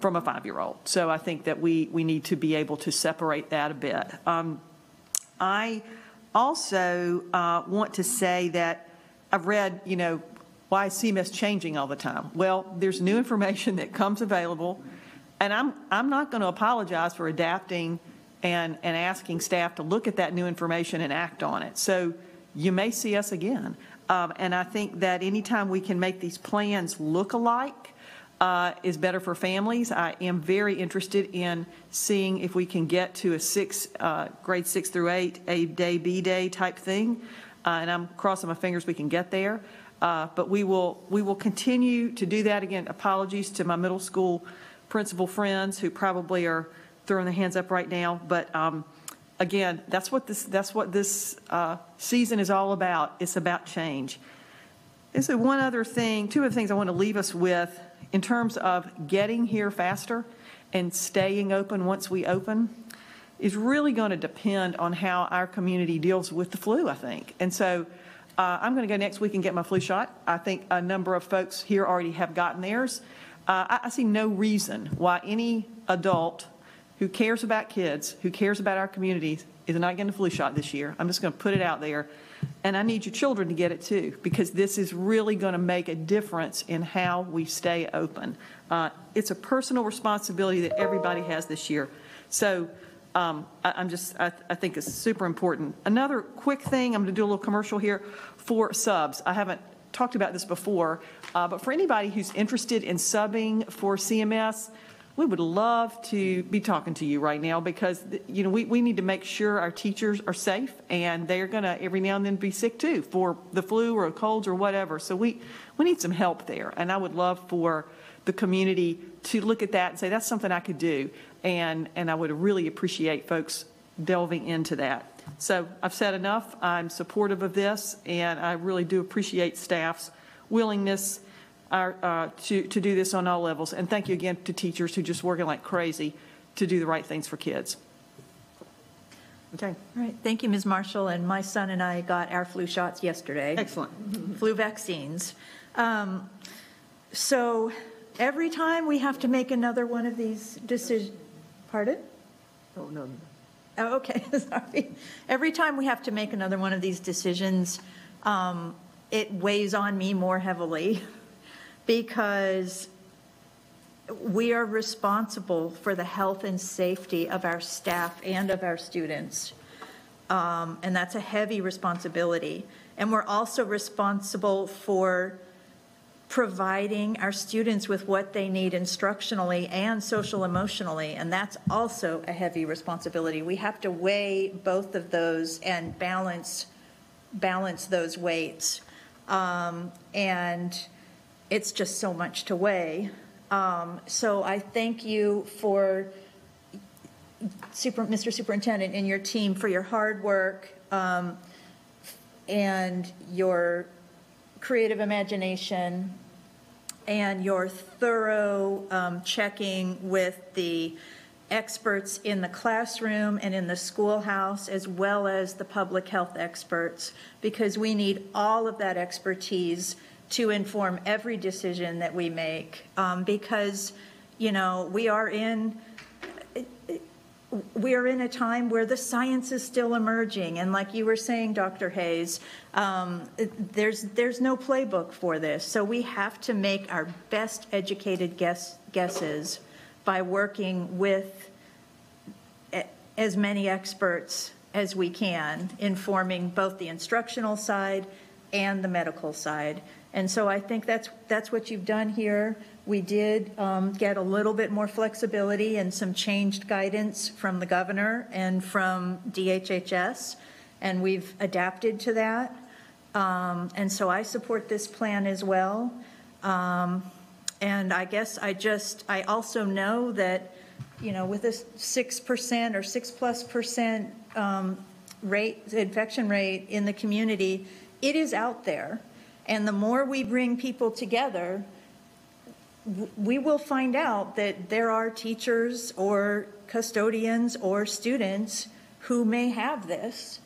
S12: from a five-year-old. So I think that we, we need to be able to separate that a bit. Um, I also uh, want to say that I've read, you know, why is CMS changing all the time? Well, there's new information [LAUGHS] that comes available and I'm, I'm not going to apologize for adapting and, and asking staff to look at that new information and act on it. So you may see us again. Um, and I think that anytime we can make these plans look alike uh, is better for families. I am very interested in seeing if we can get to a six, uh, grade six through eight, A day, B day type thing. Uh, and I'm crossing my fingers we can get there. Uh, but we will, we will continue to do that. Again, apologies to my middle school principal friends who probably are throwing their hands up right now. But um, again, that's what this that's what this uh, season is all about. It's about change. And so one other thing, two other things I want to leave us with in terms of getting here faster and staying open once we open is really going to depend on how our community deals with the flu, I think. And so uh, I'm going to go next week and get my flu shot. I think a number of folks here already have gotten theirs. Uh, I, I see no reason why any adult who cares about kids, who cares about our communities, is not getting a flu shot this year. I'm just going to put it out there. And I need your children to get it too, because this is really going to make a difference in how we stay open. Uh, it's a personal responsibility that everybody has this year. So um, I, am just, I, I, think it's super important. Another quick thing, I'm going to do a little commercial here for subs. I haven't talked about this before, uh, but for anybody who's interested in subbing for CMS, we would love to be talking to you right now because you know we, we need to make sure our teachers are safe and they're going to every now and then be sick too for the flu or colds or whatever. So we we need some help there. And i would love for the community to look at that and say that's something i could do. And and i would really appreciate folks delving into that so I've said enough. I'm supportive of this, and I really do appreciate staff's willingness uh, uh, to, to do this on all levels. And thank you again to teachers who just working like crazy to do the right things for kids. Okay.
S1: All right. Thank you, Ms. Marshall. And my son and I got our flu shots yesterday.
S12: Excellent.
S1: Flu vaccines. Um, so every time we have to make another one of these decisions, pardon?
S11: Oh, no.
S1: Oh, okay, [LAUGHS] sorry. Every time we have to make another one of these decisions, um, it weighs on me more heavily [LAUGHS] because we are responsible for the health and safety of our staff and of our students. Um, and that's a heavy responsibility. And we're also responsible for providing our students with what they need instructionally and social emotionally and that's also a heavy responsibility. We have to weigh both of those and balance balance those weights. Um, and it's just so much to weigh. Um, so i thank you for Super, mr superintendent and your team for your hard work um, and your creative imagination and your thorough um, checking with the experts in the classroom and in the schoolhouse, as well as the public health experts, because we need all of that expertise to inform every decision that we make. Um, Because, you know, we are in, we are in a time where the science is still emerging, and like you were saying, Dr. Hayes, um, there's, there's no playbook for this, so we have to make our best educated guess, guesses by working with as many experts as we can, informing both the instructional side and the medical side. And so I think that's, that's what you've done here. We did um, get a little bit more flexibility and some changed guidance from the governor and from DHHS, and we've adapted to that. Um, And so I support this plan as well. Um, And I guess I just, I also know that, you know, with a 6% or 6-plus percent um, rate, infection rate in the community, it is out there. And the more we bring people together, we will find out that there are teachers or custodians or students who may have this.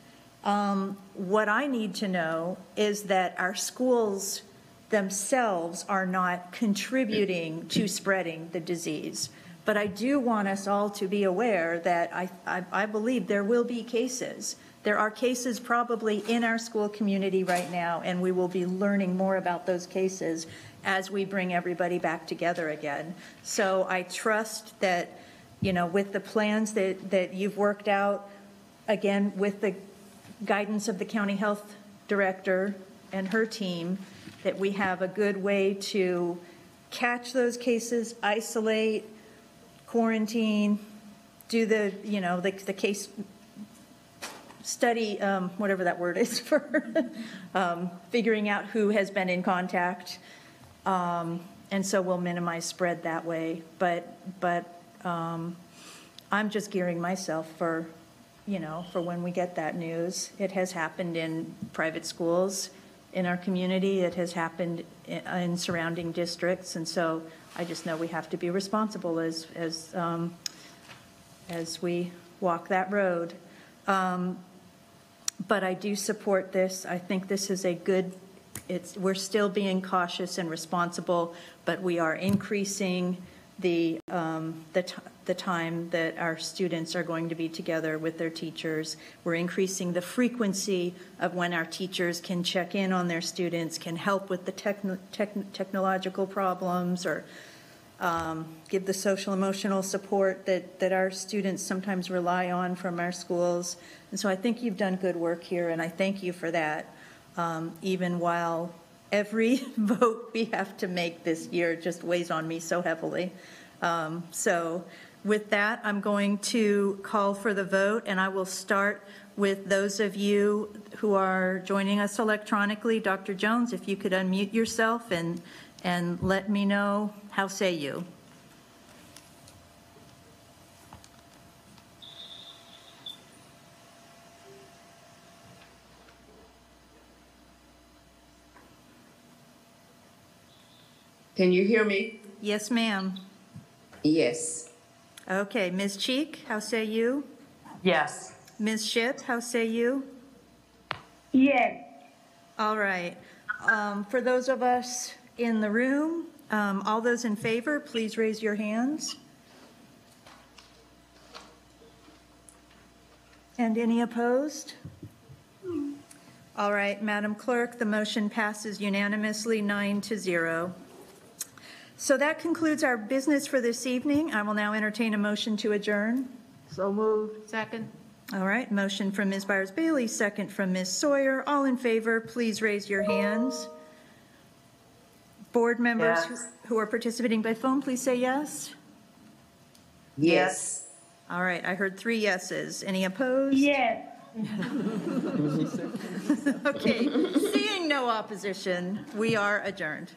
S1: Um, What I need to know is that our schools themselves are not contributing to spreading the disease. But I do want us all to be aware that I, I, I believe there will be cases. There are cases probably in our school community right now, and we will be learning more about those cases as we bring everybody back together again. So I trust that, you know, with the plans that, that you've worked out, again, with the guidance of the county health director and her team, that we have a good way to catch those cases, isolate, quarantine, do the, you know, the, the case study, um, whatever that word is [LAUGHS] for, um, figuring out who has been in contact. Um, and so we'll minimize spread that way. But, but, um, I'm just gearing myself for, you know, for when we get that news. It has happened in private schools in our community. It has happened in, in surrounding districts. And so I just know we have to be responsible as, as, um, as we walk that road. Um, But I do support this. I think this is a good, it's, we're still being cautious and responsible, but we are increasing the, um, the, the time that our students are going to be together with their teachers. We're increasing the frequency of when our teachers can check in on their students, can help with the techno, tech, technological problems or um, give the social emotional support that, that our students sometimes rely on from our schools. And so I think you've done good work here, and I thank you for that, um, even while every [LAUGHS] vote we have to make this year just weighs on me so heavily. Um, So with that, I'm going to call for the vote, and I will start with those of you who are joining us electronically. Dr. Jones, if you could unmute yourself and, and let me know, how say you?
S2: Can you hear me?
S1: Yes, ma'am.
S2: Yes.
S1: Okay, Ms. Cheek, how say you?
S7: Yes.
S1: Ms. Shipp, how say you?
S3: Yes.
S1: All right. Um, For those of us in the room, um, all those in favor, please raise your hands. And any opposed? All right, Madam Clerk, the motion passes unanimously, nine to zero. So that concludes our business for this evening. I will now entertain a motion to adjourn.
S11: So moved.
S13: Second?
S1: All right, motion from Ms. Byers Bailey, second from Ms. Sawyer. All in favor, please raise your hands. Board members who-
S7: Yes.
S1: who are participating by phone, please say yes.
S2: Yes.
S1: All right, I heard three yeses. Any opposed?
S3: Yes. [LAUGHS]
S1: Okay, seeing no opposition, we are adjourned.